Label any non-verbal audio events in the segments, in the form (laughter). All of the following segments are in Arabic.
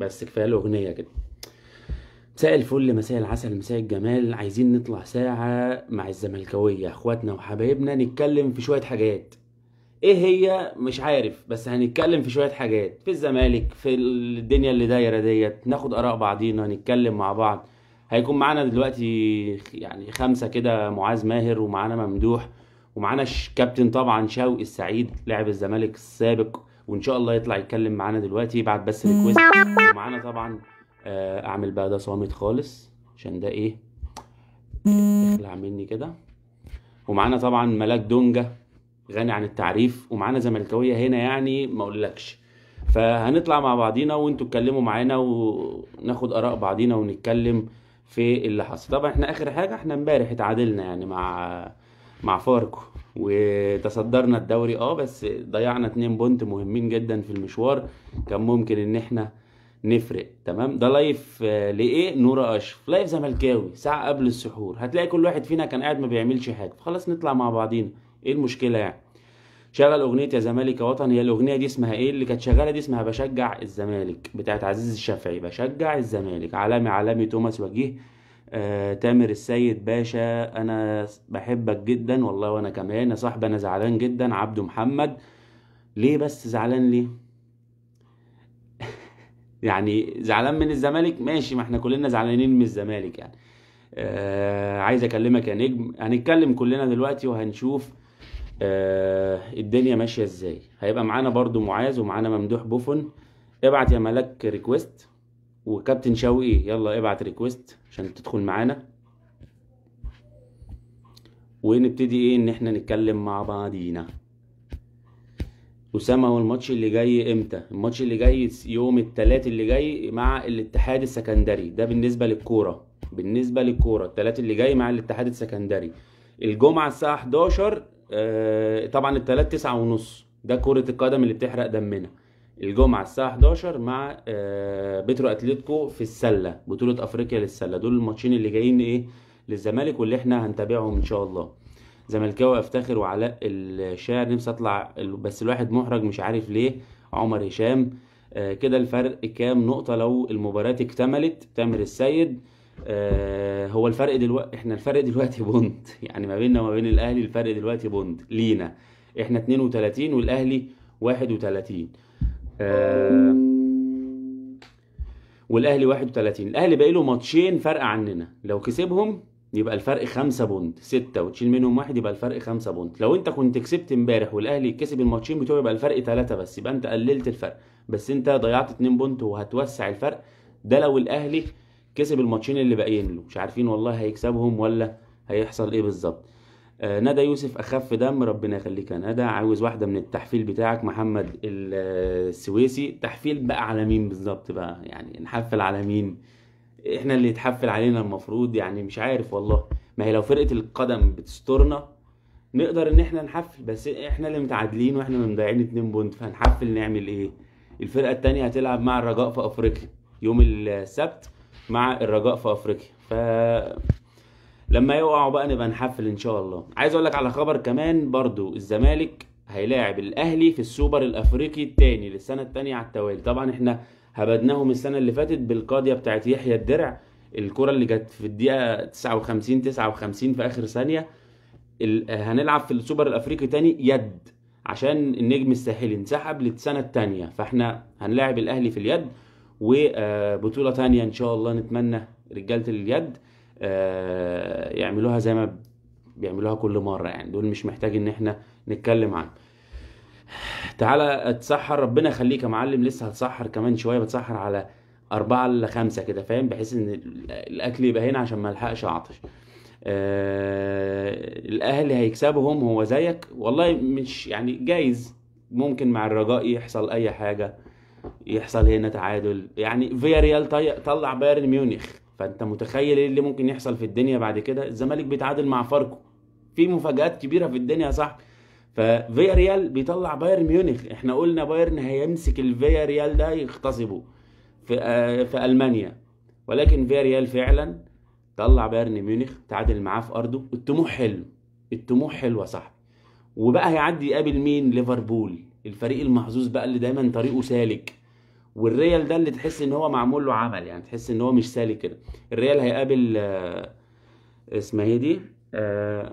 بس كفاية الأغنية كده. مساء الفل مساء العسل مساء الجمال. عايزين نطلع ساعة مع الزملكاوية أخواتنا وحبايبنا نتكلم في شوية حاجات. إيه هي؟ مش عارف بس هنتكلم في شوية حاجات. في الزمالك في الدنيا اللي دايرة ديت ناخد آراء بعضينا نتكلم مع بعض. هيكون معانا دلوقتي يعني خمسة كده معاذ ماهر ومعانا ممدوح ومعانا كابتن طبعا شوقي السعيد لاعب الزمالك السابق. وإن شاء الله يطلع يتكلم معانا دلوقتي يبعت بس ريكويست ومعانا طبعا آه، أعمل بقى ده صامت خالص عشان ده إيه؟ يخلع مني كده. ومعانا طبعا ملاك دونجا غني عن التعريف. ومعانا زملكاوية هنا يعني ما أقولكش. فهنطلع مع بعضينا وأنتوا اتكلموا معانا وناخد آراء بعضينا ونتكلم في اللي حصل. طبعا إحنا آخر حاجة إحنا إمبارح اتعادلنا يعني مع مع فاركو. وتصدرنا الدوري آه بس ضيعنا اتنين point مهمين جدا في المشوار. كان ممكن إن إحنا نفرق تمام؟ ده live آه، لإيه؟ نورا أشرف. live زملكاوي ساعة قبل السحور. هتلاقي كل واحد فينا كان قاعد ما بيعملش حاجة. خلاص نطلع مع بعضينا. إيه المشكلة يعني؟ شغل أغنية يا زمالك يا وطن هي الأغنية دي اسمها إيه؟ اللي كانت شغالة دي اسمها بشجع الزمالك بتاعت عزيز الشافعي. بشجع الزمالك. عالمي عالمي توماس وجيه. آه، تامر السيد باشا أنا بحبك جدا والله وأنا كمان يا صاحبي أنا زعلان جدا عبده محمد. ليه بس زعلان ليه؟ (laughs) يعني زعلان من الزمالك؟ ماشي ما إحنا كلنا زعلانين من الزمالك يعني. آه عايز أكلمك يا نجم هنتكلم كلنا دلوقتي وهنشوف آه الدنيا ماشية إزاي. هيبقى معانا برضو معاذ ومعانا ممدوح بوفون. ابعت يا ملاك request وكابتن شوقي يلا ابعت request عشان تدخل معانا. ونبتدي إيه؟ إن إحنا نتكلم مع بعضينا. أسامة هو الماتش اللي جاي إمتى؟ الماتش اللي جاي يوم التلات اللي جاي مع الاتحاد السكندري. ده بالنسبة للكورة. بالنسبة للكورة. التلات اللي جاي مع الاتحاد السكندري. الجمعة الساعة 11 آه، طبعا التلات تسعة ونص. ده كرة القدم اللي بتحرق دمنا. الجمعة الساعة 11 مع آه، بترو أتلتيكو في السلة بطولة أفريقيا للسلة. دول الماتشين اللي جايين إيه للزمالك واللي إحنا هنتابعهم إن شاء الله. زملكاوي أفتخر وعلاء الشاعر نفسي أطلع بس الواحد محرج مش عارف ليه. عمر هشام آه، كده الفرق كام نقطة لو المباراة اكتملت؟ تامر السيد آه، هو الفرق دلوقتي إحنا الفرق دلوقتي point. (laughs) يعني ما بيننا وما بين الأهلي الفرق دلوقتي point. لينا. إحنا 32 والأهلي 31 آه، والأهلي 31 الأهلي باقي له ماتشين فرق عننا. لو كسبهم يبقى الفرق خمسة point ستة وتشيل منهم واحد يبقى الفرق خمسة point. لو أنت كنت كسبت امبارح والأهلي كسب الماتشين بتوعه يبقى الفرق ثلاثة بس يبقى أنت قللت الفرق. بس أنت ضيعت اتنين point وهتوسع الفرق. ده لو الأهلي كسب الماتشين اللي باقيين له. مش عارفين والله هيكسبهم ولا هيحصل إيه بالظبط. ندى يوسف أخف دم ربنا يخليك يا ندى. عاوز واحدة من التحفيل بتاعك محمد ال- آه، السويسي. تحفيل بقى على مين بالظبط بقى؟ يعني نحفل على مين؟ إحنا اللي يتحفل علينا المفروض يعني مش عارف والله. ما هي لو فرقة القدم بتسترنا نقدر إن إحنا نحفل بس إحنا اللي متعادلين وإحنا اللي مضيعين اتنين بونت فهنحفل نعمل إيه؟ الفرقة التانية هتلعب مع الرجاء في أفريقيا يوم السبت مع الرجاء في أفريقيا. ف لما يقعوا بقى نبقى نحفل إن شاء الله. عايز أقول لك على خبر كمان برضو الزمالك هيلاعب الأهلي في السوبر الأفريقي التاني للسنة التانية على التوالي. طبعا إحنا هبدناهم السنة اللي فاتت بالقاضية بتاعت يحيى الدرع الكرة اللي جت في الدقيقة 59 59 في آخر ثانية. هنلعب في السوبر الأفريقي تاني يد عشان النجم الساحلي انسحب للسنة التانية. فإحنا هنلاعب الأهلي في اليد وبطولة تانية إن شاء الله نتمنى رجالة اليد. يعملوها زي ما بيعملوها كل مرة يعني. دول مش محتاج إن إحنا نتكلم عنهم تعالى أتسحر. ربنا يخليك يا معلم. لسه هتسحر كمان شوية. بتسحر على أربعة لخمسة كده فاهم؟ بحيث إن ال- الأكل يبقى هنا عشان ما ألحقش أعطش. آه الأهلي هيكسبهم. هو زيك؟ والله مش يعني جايز. ممكن مع الرجاء يحصل أي حاجة. يحصل هنا تعادل. يعني فيا ريال طلع بايرن ميونخ. فأنت متخيل إيه اللي ممكن يحصل في الدنيا بعد كده؟ الزمالك بيتعادل مع فاركو. في مفاجآت كبيرة في الدنيا يا صاحبي. ففيا ريال بيطلع بايرن ميونخ. إحنا قلنا بايرن هيمسك الفيا ريال ده يغتصبه في آه، في ألمانيا. ولكن فيا ريال فعلا طلع بايرن ميونخ تعادل معاه في أرضه. الطموح حلو. الطموح حلو يا صاحبي. وبقى هيعدي يقابل مين؟ ليفربول. الفريق المحظوظ بقى اللي دايما طريقه سالك. والريال ده اللي تحس إن هو معمول له عمل يعني تحس إن هو مش سالك كده. الريال هيقابل آه، اسمها إيه دي؟ آه،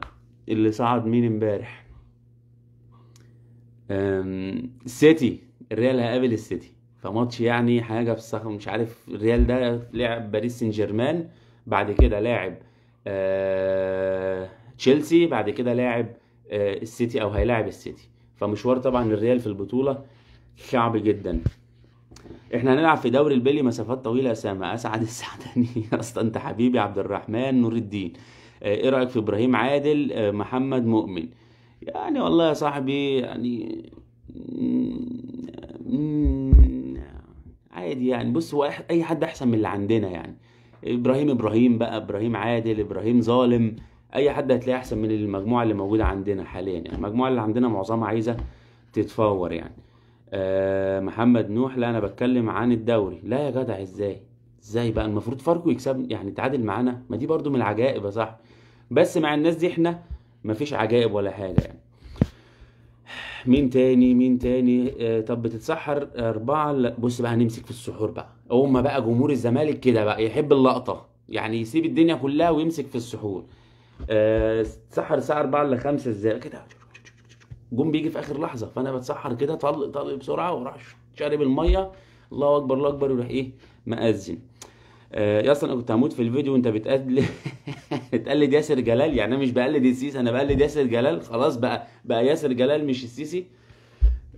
اللي صعد مين امبارح؟ السيتي. الريال هيقابل السيتي. فماتش يعني حاجة بصراحه مش عارف الريال ده لعب باريس سان جيرمان بعد كده لاعب آه، تشيلسي بعد كده لاعب آه، السيتي أو هيلاعب السيتي. فمشوار طبعا الريال في البطولة صعب جدا. إحنا هنلعب في دوري البلي مسافات طويلة يا اسامه اسعد السعداني (laughs) أصلا أنت حبيبي عبد الرحمن نور الدين. آه، إيه رأيك في إبراهيم عادل آه، محمد مؤمن؟ يعني والله يا صاحبي يعني عادي يعني. بص هو أي حد أحسن من اللي عندنا يعني. إبراهيم إبراهيم بقى إبراهيم عادل إبراهيم ظالم. أي حد هتلاقيه أحسن من المجموعة اللي موجودة عندنا حاليا يعني. المجموعة اللي عندنا معظمها عايزة تتفور يعني. آه محمد نوح لا أنا بتكلم عن الدوري. لا يا جدع إزاي؟ إزاي بقى؟ المفروض فاركو يكسب يعني تعادل معانا. ما دي برضو من العجائب يا صاحبي. بس مع الناس دي إحنا مفيش عجائب ولا حاجة يعني. مين تاني؟ مين تاني؟ آه طب بتتسحر أربعة بص بقى هنمسك في السحور بقى. هما بقى جمهور الزمالك كده بقى يحب اللقطة. يعني يسيب الدنيا كلها ويمسك في السحور. آه تسحر الساعة 4 ل 5 إزاي؟ كده جون بيجي في آخر لحظة فأنا بتسحر كده طلق طلق بسرعة وراح شارب المية. الله أكبر الله أكبر ويروح إيه؟ مأذن. آه، يا أصلا أنا كنت هموت في الفيديو وأنت بتقلد (laughs) بتقلد ياسر جلال؟ يعني أنا مش بقلد السيسي أنا بقلد ياسر جلال. خلاص بقى بقى ياسر جلال مش السيسي.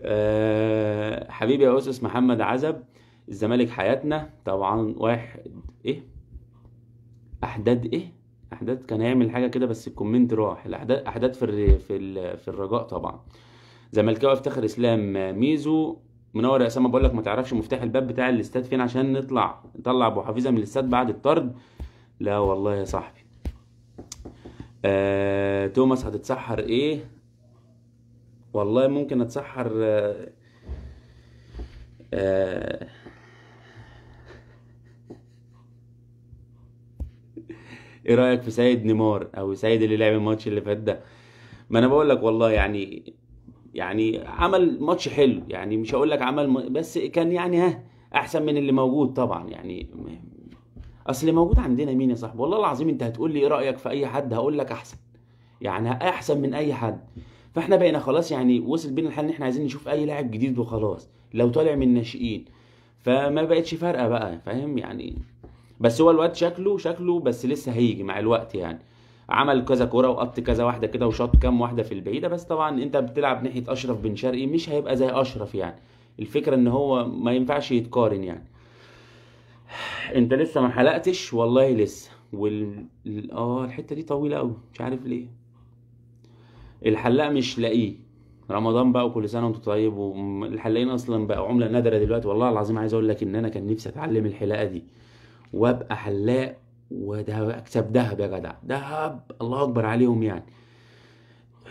أه حبيبي يا اسس محمد عزب الزمالك حياتنا. طبعا واحد إيه؟ أحداد إيه؟ احداد كان هيعمل حاجة كده بس ال comment راح. الاحداد احداد في الر... في ال... في الرجاء طبعا. زملكاوي افتخر إسلام ميزو منور يا اسامه بقول لك ما تعرفش مفتاح الباب بتاع الاستاد فين عشان نطلع نطلع أبو حفيظة من الاستاد بعد الطرد؟ لا والله يا صاحبي. آه... توماس هتتسحر إيه؟ والله ممكن أتسحر آه... آه... إيه رأيك في سيد نيمار أو سيد اللي لعب الماتش اللي فات ده؟ ما أنا بقول لك والله يعني يعني عمل ماتش حلو يعني مش هقول لك عمل. بس كان يعني ها أحسن من اللي موجود طبعا يعني. أصل اللي موجود عندنا مين يا صاحبي؟ والله العظيم أنت هتقول لي إيه رأيك في أي حد؟ هقول لك أحسن. يعني أحسن من أي حد. فإحنا بقينا خلاص يعني وصل بينا الحال إن إحنا عايزين نشوف أي لاعب جديد وخلاص لو طالع من الناشئين. فما بقتش فارقة بقى فاهم يعني؟ بس هو الواد شكله شكله بس لسه هيجي مع الوقت يعني. عمل كذا كوره وقط كذا واحدة كده وشاط كام واحدة في البعيدة بس طبعا أنت بتلعب ناحية أشرف بن شرقي مش هيبقى زي أشرف يعني. الفكرة إن هو ما ينفعش يتقارن يعني. أنت لسه ما حلقتش؟ والله لسه. وال ال- آه الحتة دي طويلة قوي مش عارف ليه. الحلاق مش لاقيه. رمضان بقى وكل سنة وانت طيب والحلاقين أصلا بقى عملة نادرة دلوقتي. والله العظيم عايز أقول لك إن أنا كان نفسي أتعلم الحلاقة دي. وابقى حلاق وده اكسب دهب يا جدع. دهب الله أكبر عليهم يعني.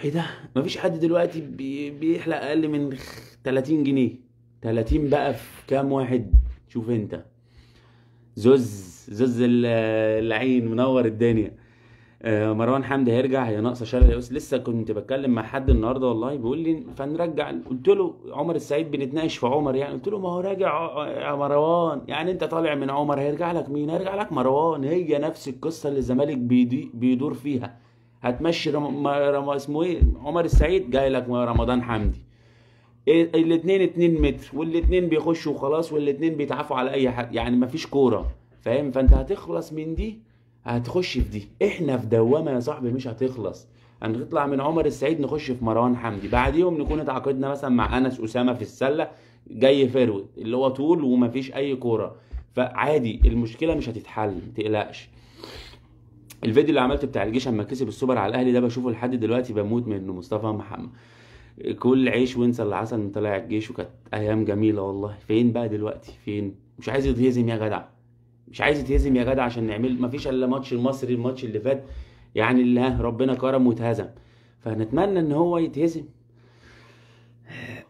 إيه ده؟ مفيش حد دلوقتي بي- بيحلق أقل من خ- 30 جنيه. 30 بقى في كام واحد؟ شوف أنت. زوز زوز ال- العين منور الدنيا. مروان حمدي هيرجع هي ناقصة شلل أس لسه كنت بتكلم مع حد النهارده والله بيقول لي فنرجع قلت له عمر السعيد بنتناقش في عمر يعني. قلت له ما هو راجع يا مروان. يعني انت طالع من عمر هيرجع لك مين؟ هيرجع لك مروان. هي نفس القصة اللي الزمالك بيدور فيها. هتمشي رم... رم... اسمه إيه؟ عمر السعيد جاي لك رمضان حمدي. الاتنين اتنين متر والاتنين بيخشوا وخلاص والاتنين بيتعافوا على أي حد يعني مفيش كورة فاهم؟ فأنت هتخلص من دي هتخش في دي. إحنا في دوامة يا صاحبي مش هتخلص. هنطلع من عمر السعيد نخش في مروان حمدي. بعديهم نكون اتعاقدنا مثلا مع أنس أسامة في السلة جاي فيرود اللي هو طول ومفيش أي كورة. فعادي المشكلة مش هتتحل متقلقش الفيديو اللي عملته بتاع الجيش أما كسب السوبر على الأهلي ده بشوفه لحد دلوقتي بموت منه مصطفى محمد. كل عيش وانسى اللي حصل من طلع الجيش وكانت أيام جميلة والله. فين بقى دلوقتي؟ فين؟ مش عايز يتهزم يا جدع. مش عايز يتهزم يا جدع عشان نعمل مفيش إلا ماتش المصري الماتش اللي فات. يعني اللي ها ربنا كرم واتهزم. فنتمنى إن هو يتهزم.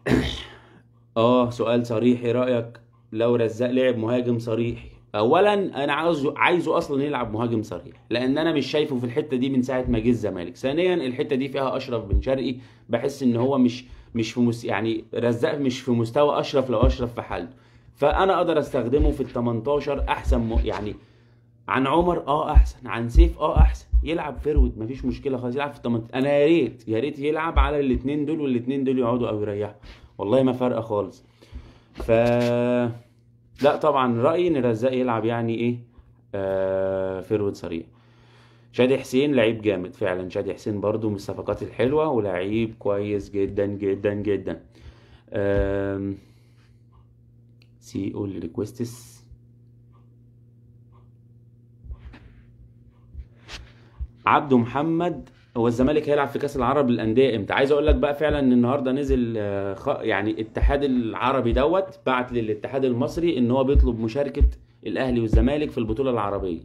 (clears throat) آه سؤال صريح. إيه رأيك لو رزاق لعب مهاجم صريح؟ اولا أنا عاوزه عايزه أصلا يلعب مهاجم صريح لأن أنا مش شايفه في الحتة دي من ساعة ما جه الزمالك. ثانيا الحتة دي فيها أشرف بن شرقي. بحس إن هو مش مش في مس... يعني رزاق مش في مستوى أشرف لو أشرف في حالته فأنا أقدر أستخدمه في ال 18 أحسن م... يعني عن عمر آه أحسن عن سيف آه أحسن. يلعب forward مفيش مشكلة خالص يلعب في 18 أنا يا ريت يا ريت يلعب على الاثنين دول والاثنين دول يقعدوا أو يريحوا. والله ما فارقة خالص. ف لا طبعا رأيي إن رزاق يلعب يعني إيه؟ آه forward سريع شادي حسين لعيب جامد فعلا. شادي حسين برضو من الصفقات الحلوة ولعيب كويس جدا جدا جدا. آم... see all requests عبده محمد هو الزمالك هيلعب في كأس العرب للأندية إمتى؟ عايز أقول لك بقى فعلا إن النهارده نزل آه، يعني الاتحاد العربي دوت بعت للاتحاد المصري إن هو بيطلب مشاركة الأهلي والزمالك في البطولة العربية.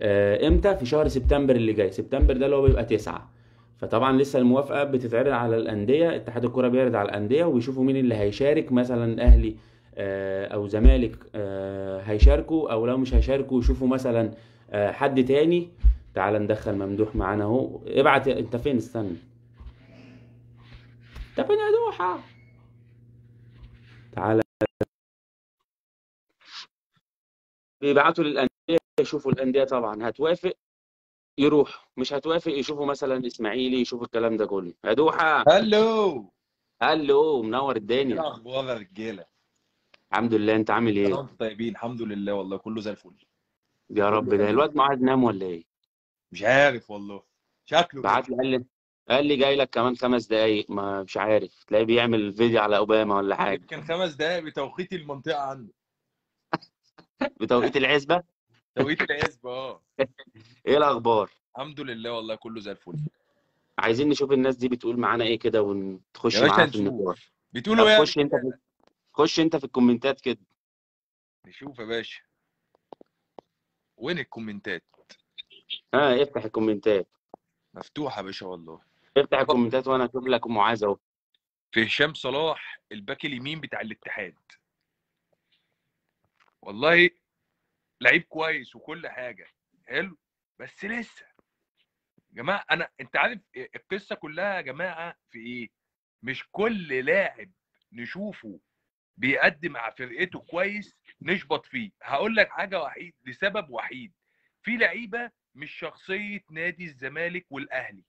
آه، إمتى؟ في شهر سبتمبر اللي جاي. سبتمبر ده اللي هو بيبقى تسعة. فطبعا لسه الموافقة بتتعرض على الأندية اتحاد الكوره بيعرض على الأندية وبيشوفوا مين اللي هيشارك مثلا أهلي أو زمالك آه، هيشاركوا أو لو مش هيشاركوا يشوفوا مثلا آه، حد تاني. تعال ندخل ممدوح معانا أهو. ابعت أنت فين؟ استنى. انت فين يا دوحة تعال. بيبعتوا للأندية يشوفوا الأندية طبعا. هتوافق؟ يروح. مش هتوافق يشوفوا مثلا إسماعيلي يشوفوا الكلام ده كله. يا دوحة هلو. هلو منور الدنيا. الأخبار يا رجالة؟ الحمد لله أنت عامل إيه؟ وأنتم طيبين الحمد لله والله كله زي الفل. يا رب ده الواد معاذ نام ولا إيه؟ مش عارف والله. شكله بعت لي قال لي قال لي جاي لك كمان خمس دقايق ما مش عارف. تلاقيه بيعمل فيديو على أوباما ولا حاجة. يمكن خمس دقايق بتوقيت المنطقة عنده. (laughs) بتوقيت العزبة؟ توقيت العزبة آه. (laughs) إيه الأخبار؟ الحمد لله والله كله زي الفل. عايزين نشوف الناس دي بتقول معانا إيه كده ونخش معاها في النقاش. بتقولوا إيه خش أنت خش انت في الكومنتات كده. نشوف يا باشا. وين الكومنتات؟ ها افتح الكومنتات. مفتوحة يا باشا والله. افتح الكومنتات وأنا أشوف لك معاذ اهو. في هشام صلاح الباك اليمين بتاع الاتحاد. والله لعيب كويس وكل حاجة. حلو. بس لسه. يا جماعة أنا أنت عارف القصة كلها يا جماعة في إيه؟ مش كل لاعب نشوفه بيقدم مع فرقته كويس نشبط فيه. هقول لك حاجة وحيد لسبب وحيد. في لعيبة مش شخصية نادي الزمالك والأهلي.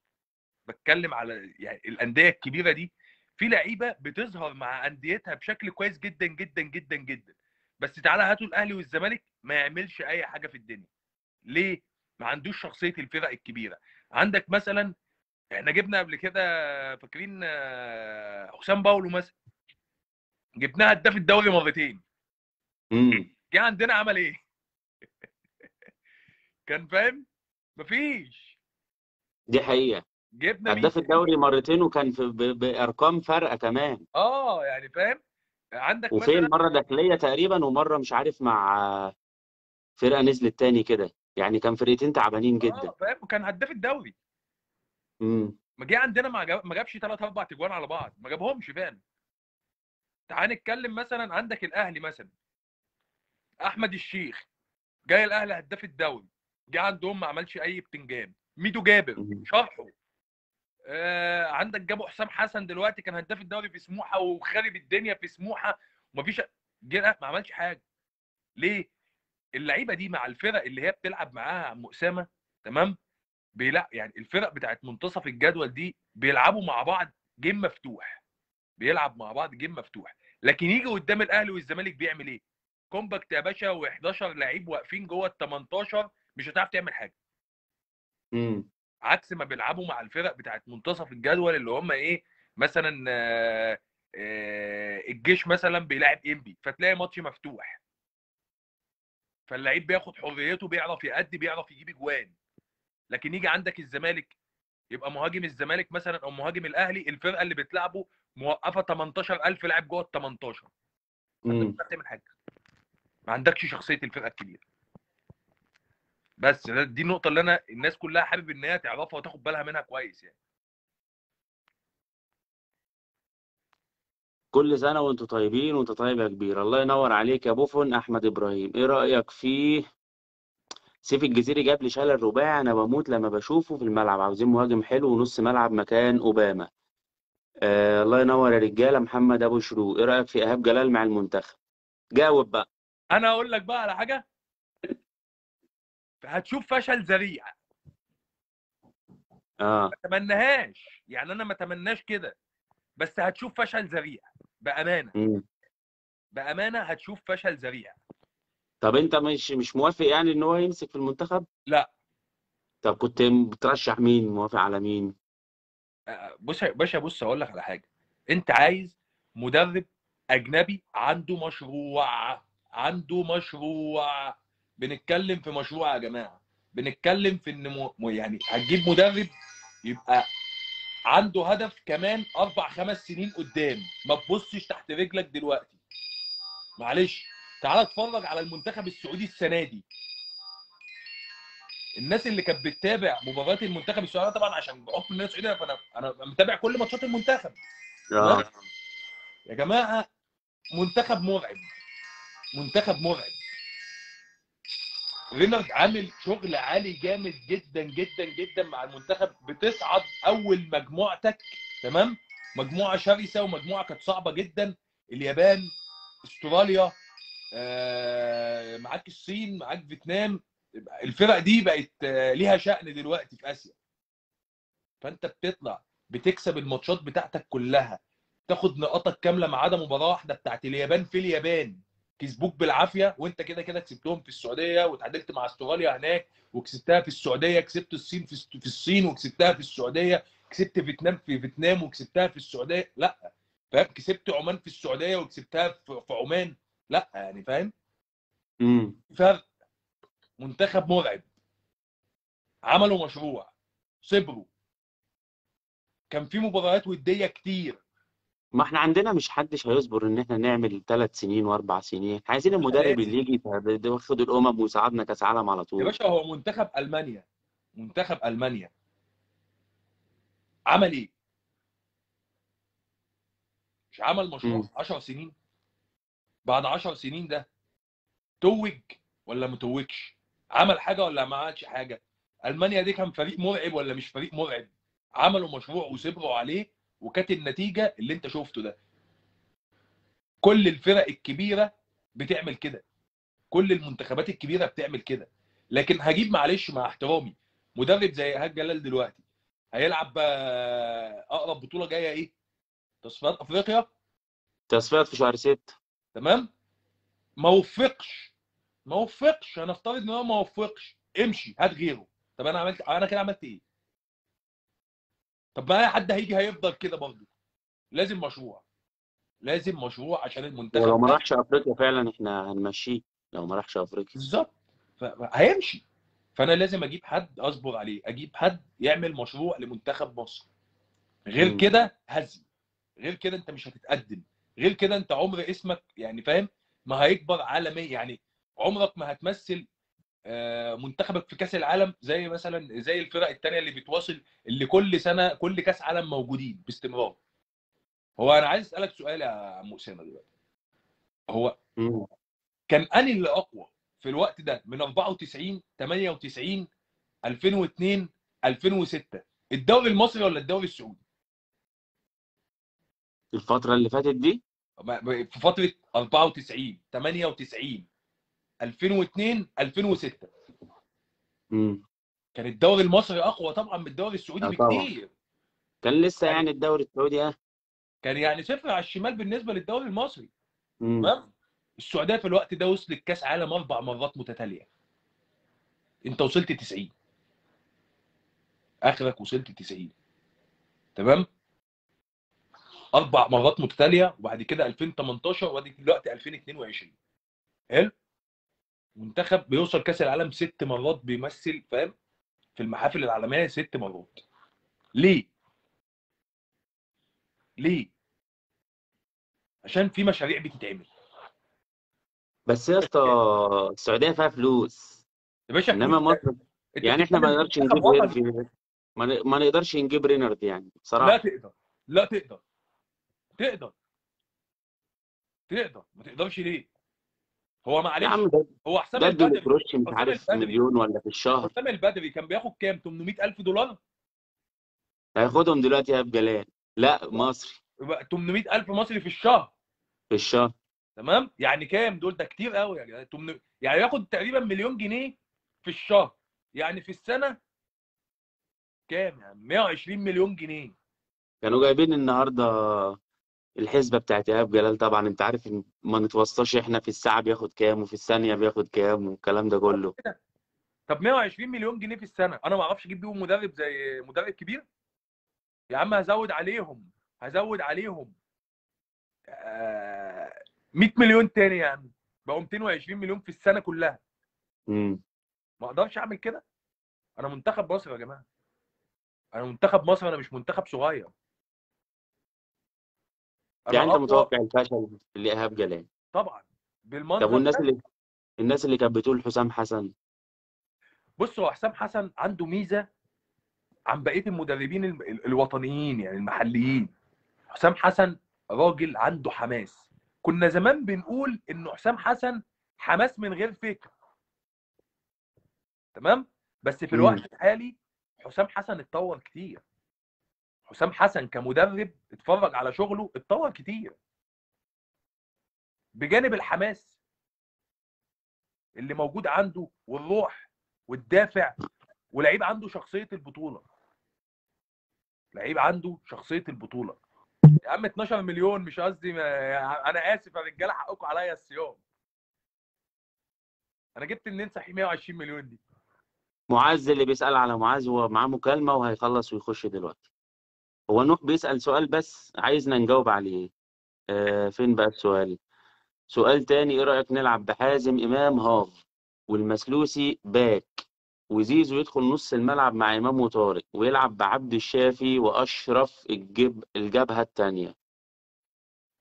بتكلم على يعني الأندية الكبيرة دي. في لعيبة بتظهر مع أنديتها بشكل كويس جدا جدا جدا جدا. بس تعالى هاتوا الأهلي والزمالك ما يعملش أي حاجة في الدنيا. ليه؟ ما عندوش شخصية الفرق الكبيرة. عندك مثلا إحنا جبنا قبل كده فاكرين آه، حسام باولو مثلا. جبناه هداف الدوري مرتين. امم جه عندنا عمل إيه؟ (laughs) كان فاهم؟ مفيش. دي حقيقة. جبنا هداف الدوري مرتين وكان في ب... بأرقام فارقة كمان. آه يعني فاهم؟ عندك وفين مثلا مرة داخلية تقريبا ومرة مش عارف مع فرقة نزلت تاني كده. يعني كان فرقتين تعبانين آه جدا. فاهم؟ وكان هداف الدوري. امم ما جه عندنا ما جاب- ما جابش ثلاث أربع تجوان على بعض. ما جابهمش فعلا. تعال نتكلم مثلا عندك الأهلي مثلا. أحمد الشيخ جاي الأهلي هداف الدوري جه عندهم ما عملش أي بتنجان. ميدو جابر. شرحه. آه عندك جابوا حسام حسن دلوقتي كان هداف الدوري في سموحة وخارب الدنيا في سموحة. ومفيش جه ما عملش حاجة. ليه؟ اللعيبة دي مع الفرق اللي هي بتلعب معاها عم اسامه تمام؟ بيلعب يعني الفرق بتاعت منتصف الجدول دي بيلعبوا مع بعض game مفتوح. بيلعب مع بعض game مفتوح لكن يجي قدام الأهلي والزمالك بيعمل إيه؟ compact يا باشا و11 لعيب واقفين جوه ال 18 مش هتعرف تعمل حاجة. امم عكس ما بيلعبوا مع الفرق بتاعت منتصف الجدول اللي هم إيه؟ مثلا آه، آه، الجيش مثلا بيلاعب إنبي فتلاقي ماتش مفتوح. فاللعيب بياخد حريته بيعرف يأدي بيعرف يجيب أجوان. لكن يجي عندك الزمالك يبقى مهاجم الزمالك مثلا أو مهاجم الأهلي الفرقة اللي بتلعبه موقفة 18000 لاعب جوه ال 18 فانت مش تعمل حاجة. ما عندكش شخصية الفرقة الكبيرة. بس دي النقطة اللي أنا الناس كلها حابب إن هي تعرفها وتاخد بالها منها كويس يعني. كل سنة وأنتم طيبين وأنت طيب يا كبير. الله ينور عليك يا بوفون أحمد إبراهيم إيه رأيك في سيف الجزيري جاب لي شلل رباعي أنا بموت لما بشوفه في الملعب. عاوزين مهاجم حلو ونص ملعب مكان أوباما. آه الله ينور يا رجالة. محمد أبو شروق إيه رأيك في إيهاب جلال مع المنتخب؟ جاوب بقى. أنا أقول لك بقى على حاجة. هتشوف فشل ذريع. آه. ما اتمناهاش يعني أنا ما اتمناش كده. بس هتشوف فشل ذريع. بأمانة. مم. بأمانة هتشوف فشل ذريع. طب أنت مش مش موافق يعني إن هو يمسك في المنتخب؟ لا. طب كنت بترشح مين؟ موافق على مين؟ بص باشا بص أقول لك على حاجة. أنت عايز مدرب أجنبي عنده مشروع عنده مشروع. بنتكلم في مشروع يا جماعة. بنتكلم في إن يعني هتجيب مدرب يبقى عنده هدف كمان أربع خمس سنين قدام. ما تبصش تحت رجلك دلوقتي. معلش تعال اتفرج على المنتخب السعودي السنة دي. الناس اللي كانت بتتابع مباريات المنتخب السعودي طبعا عشان بحكم ان أنا سعودي فانا أنا متابع كل ماتشات المنتخب. آه. يا جماعة منتخب مرعب. منتخب مرعب. رينارد عامل شغل عالي جامد جدا جدا جدا مع المنتخب. بتصعد أول مجموعتك تمام؟ مجموعة شرسة ومجموعة كانت صعبة جدا. اليابان أستراليا آه، معاك الصين معاك فيتنام. الفرق دي بقت آه، ليها شأن دلوقتي في آسيا. فأنت بتطلع بتكسب الماتشات بتاعتك كلها تاخد نقاطك كاملة ما عدا مباراة واحدة بتاعت اليابان في اليابان. كسبوك بالعافية وأنت كده كده كسبتهم في السعودية وتعادلت مع أستراليا هناك وكسبتها في السعودية كسبت الصين في في الصين وكسبتها في السعودية كسبت فيتنام في فيتنام وكسبتها في السعودية. لأ فاهم؟ كسبت عمان في السعودية وكسبتها في في عمان. لأ يعني فاهم؟ امم فرق منتخب مرعب. عملوا مشروع. صبروا. كان في مباريات ودية كتير. ما إحنا عندنا مش حدش هيصبر إن إحنا نعمل ثلاث سنين وأربع سنين. عايزين المدرب اللي يجي ياخد الأمم ويصعدنا كأس عالم على يا طول باشا هو منتخب ألمانيا. منتخب ألمانيا. عمل إيه؟ مش عمل مشروع. مم. 10 سنين. بعد 10 سنين ده توج ولا ما توجش؟ عمل حاجة ولا ما عملش حاجة؟ ألمانيا دي كان فريق مرعب ولا مش فريق مرعب؟ عملوا مشروع وصبروا عليه وكانت النتيجة اللي انت شفته ده. كل الفرق الكبيرة بتعمل كده. كل المنتخبات الكبيرة بتعمل كده. لكن هجيب معلش مع احترامي مدرب زي إيهاب جلال دلوقتي هيلعب آه، أقرب بطولة جاية إيه؟ تصفيات أفريقيا تصفيات في شهر ستة تمام؟ ما وفقش ما وفقش. هنفترض إن هو ما وفقش. امشي هات غيره. طب أنا عملت أنا كده عملت إيه؟ طب ما اي حد هيجي هيفضل كده برضه. لازم مشروع. لازم مشروع عشان المنتخب ولو ما راحش أفريقيا فعلا إحنا هنمشيه. لو ما راحش أفريقيا. بالظبط. هيمشي. فأنا لازم أجيب حد أصبر عليه. أجيب حد يعمل مشروع لمنتخب مصر. غير. كده هزي. غير كده أنت مش هتتقدم. غير كده أنت عمر اسمك يعني فاهم؟ ما هيكبر عالميا يعني عمرك ما هتمثل آه، منتخبك في كأس العالم زي مثلا زي الفرق التانية اللي بتواصل اللي كل سنة كل كأس عالم موجودين باستمرار. هو أنا عايز أسألك سؤال يا عم أسامة دلوقتي. هو. كان أنهي اللي أقوى في الوقت ده من 94 98 2002 2006 الدوري المصري ولا الدوري السعودي؟ الفترة اللي فاتت دي؟ في فترة 94 98 2002 2006 مم. كان الدوري المصري أقوى طبعا من الدوري السعودي آه. بكتير. كان لسه يعني- يعني الدوري السعودي آه. كان يعني صفر على الشمال بالنسبة للدوري المصري. تمام؟ السعودية في الوقت ده وصلت كأس عالم أربع مرات متتالية. أنت وصلت 90 آخرك وصلت 90 تمام؟ أربع مرات متتالية وبعد كده 2018 وادي دلوقتي 2022 حلو؟ منتخب بيوصل كاس العالم ست مرات بيمثل فاهم في المحافل العالمية ست مرات ليه؟ ليه؟ عشان في مشاريع بتتعمل بس يا اسطى السعودية فيها فلوس يا باشا إنما مصر يعني إحنا ما نقدرش نجيب. هيرفي ما نقدرش نجيب رينارد يعني لا بصراحة تقدر لا تقدر تقدر تقدر ما تقدرش ليه؟ هو يا معلش عم ده هو حسام البدري مش عارف مليون ولا في الشهر. حسام البدري كان بياخد كام؟ 800000 دولار؟ هياخدهم دلوقتي يا بجلال. لا مصري. يبقى 800000 مصري في الشهر. في الشهر. تمام؟ يعني كام؟ دول ده كتير قوي. يا جدعان تمن- يعني ياخد تقريبا مليون جنيه في الشهر. يعني في السنة كام يعني؟ 120 مليون جنيه. كانوا جايبين النهارده الحسبة بتاعت إيهاب جلال طبعا أنت عارف إن ما نتوصاش إحنا في الساعة بياخد كام وفي الثانية بياخد كام والكلام ده كله. طب 120 مليون جنيه في السنة أنا ما أعرفش أجيب بيهم مدرب زي مدرب كبير؟ يا عم هزود عليهم هزود عليهم. آه 100 مليون تاني يا عم بقوا 220 مليون في السنة كلها. امم ما أقدرش أعمل كده. أنا منتخب مصر يا جماعة. أنا منتخب مصر أنا مش منتخب صغير. أنا يعني انت متوقع الفشل لايهاب جلال طبعا. طب بالمنظر والناس ده اللي الناس اللي كانت بتقول حسام حسن؟ بص هو حسام حسن عنده ميزة عن بقية المدربين ال- ال- الوطنيين يعني المحليين. حسام حسن راجل عنده حماس. كنا زمان بنقول انه حسام حسن حماس من غير فكر. تمام؟ بس في. الوقت الحالي حسام حسن اتطور كتير. حسام حسن كمدرب اتفرج على شغله اتطور كتير. بجانب الحماس اللي موجود عنده والروح والدافع ولعيب عنده شخصية البطولة. لعيب عنده شخصية البطولة. يا عم 12 مليون مش قصدي. أنا آسف يا رجالة حقكم عليا الصيام. أنا جبت منين صحيح 120 مليون دي؟ معاذ اللي بيسأل على معاذ هو معاه مكالمة وهيخلص ويخش دلوقتي. هو نوح بيسأل سؤال بس عايزنا نجاوب عليه. آه فين بقى السؤال؟ سؤال تاني إيه رأيك نلعب بحازم إمام half والمسلوسي back وزيزو يدخل نص الملعب مع إمام وطارق ويلعب بعبد الشافي وأشرف الجب الجبهة التانية؟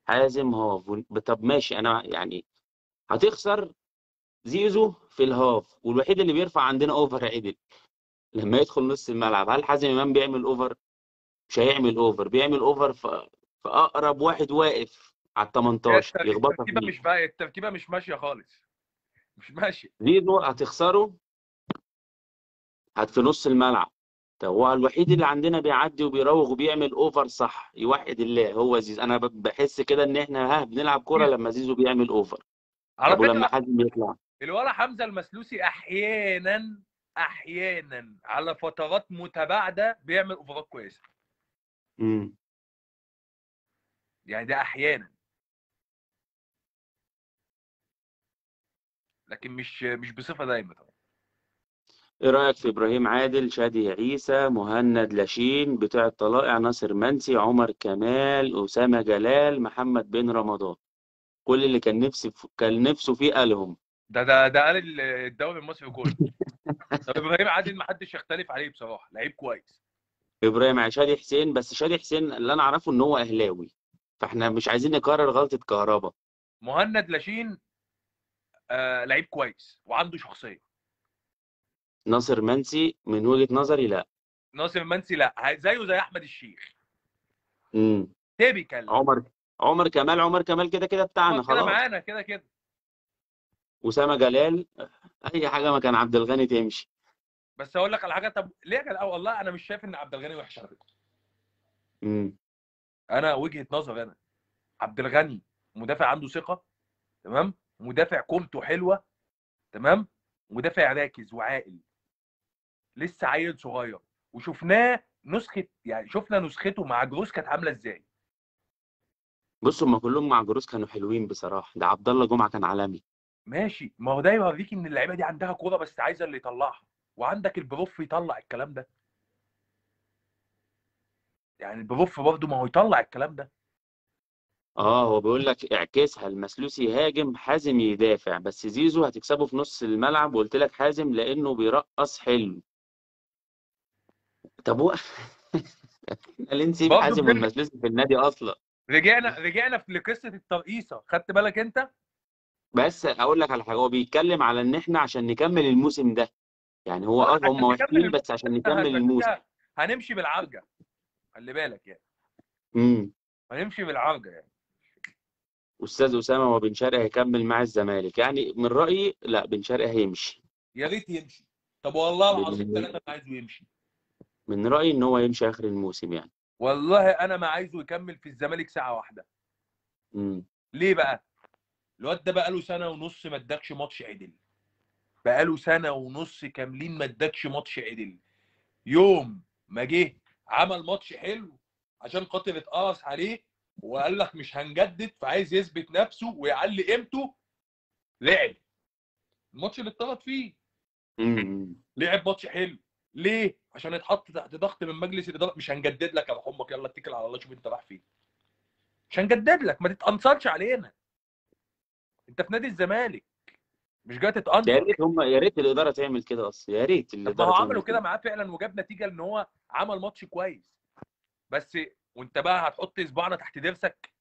حازم half طب ماشي أنا يعني هتخسر زيزو في ال half والوحيد اللي بيرفع عندنا over عدل لما يدخل نص الملعب. هل حازم إمام بيعمل over مش هيعمل over بيعمل over في أقرب واحد واقف على ال 18 يخبطها التركيبه فيه مش بقى التركيبه مش ماشية خالص. مش ماشية. زيزو هتخسره؟ هت في نص الملعب. طب هو الوحيد اللي عندنا بيعدي وبيراوغ وبيعمل over صح يوحد الله. هو زيزو أنا بحس كده إن إحنا ها بنلعب كورة لما زيزو بيعمل over على فكرة حازم بيطلع؟ الولا حمزة المسلوسي أحيانا أحيانا على فترات متباعدة بيعمل اوفرات كويسة. امم يعني ده أحيانا. لكن مش مش بصفة دايمه طبعا. إيه رأيك في إبراهيم عادل شادي عيسى مهند لاشين بتاع الطلائع ناصر منسي عمر كمال أسامة جلال محمد بن رمضان؟ كل اللي كان نفسي كان نفسه فيه قالهم. ده ده ده قال ال- الدوري المصري كله. (laughs) طب إبراهيم عادل ما حدش يختلف عليه بصراحة. لعيب كويس. إبراهيم عادل شادي حسين بس شادي حسين اللي أنا أعرفه إن هو أهلاوي. فإحنا مش عايزين نكرر غلطة كهربا. مهند لاشين آه لعيب كويس وعنده شخصية. ناصر منسي من وجهة نظري لا. ناصر منسي لا زيه زي أحمد الشيخ. امم typical عمر عمر كمال عمر كمال كده كده بتاعنا كده خلاص. معانا كده كده. أسامة جلال أي حاجة مكان عبد الغني تمشي. بس أقول لك على حاجة طب ليه يا جدع؟ والله أنا مش شايف إن عبد الغني وحش على فكرة. امم أنا وجهة نظر أنا عبد الغني مدافع عنده ثقة تمام؟ مدافع قومته حلوة تمام؟ مدافع راكز وعاقل. لسه عيل صغير. وشفناه نسخة يعني شفنا نسخته مع جروس كانت عاملة إزاي. بص هم كلهم مع جروس كانوا حلوين بصراحة. ده عبد الله جمعة كان عالمي. ماشي. ما هو ده يوريك إن اللعيبة دي عندها كورة بس عايزة اللي يطلعها. وعندك البروف يطلع الكلام ده؟ يعني البروف برضه ما هو يطلع الكلام ده. آه هو بيقول لك اعكسها المسلوسي يهاجم حازم يدافع بس زيزو هتكسبه في نص الملعب وقلت لك حازم لأنه بيرقص حلو. طب هو (laughs) إحنا ليه نسيب حازم بجد. والمسلوسي في النادي أصلا. رجعنا رجعنا في لقصة الترقيصة. خدت بالك أنت؟ بس أقول لك على حاجة هو بيتكلم على إن إحنا عشان نكمل الموسم ده يعني هو آه هم وحشين الموسم بس عشان نكمل الموسم. هنمشي بالعرجة خلي بالك يعني. امم هنمشي بالعرجة يعني. أستاذ أسامة وبن شرقي هيكمل مع الزمالك. يعني من رأيي لا بن شرقي هيمشي. يا ريت يمشي. طب والله العظيم ثلاثة ما عايزه يمشي. من رأيي إن هو يمشي آخر الموسم يعني. والله أنا ما عايزه يكمل في الزمالك ساعة واحدة. امم ليه بقى؟ الواد ده بقاله سنة ونص ما ادكش ماتش عدل. بقاله سنة ونص كاملين ما ادكش ماتش عدل يوم ما جه عمل ماتش حلو عشان خاطر اتقرص عليه وقال لك مش هنجدد فعايز يثبت نفسه ويعلي قيمته لعب. الماتش اللي اتطرد فيه. لعب ماتش حلو. ليه؟ عشان اتحط تحت ضغط من مجلس الإدارة. مش هنجدد لك يا أبو حمك يلا اتكل على الله شوف أنت رايح فين. مش هنجدد لك ما تتأنصرش علينا. أنت في نادي الزمالك. مش جاي يا تتأنصر ريت هم يا ريت الإدارة تعمل كده أصلا يا ريت الإدارة هو عملوا كده معاه فعلا وجاب نتيجة إن هو عمل ماتش كويس. بس وأنت بقى هتحط صباعنا تحت ضرسك؟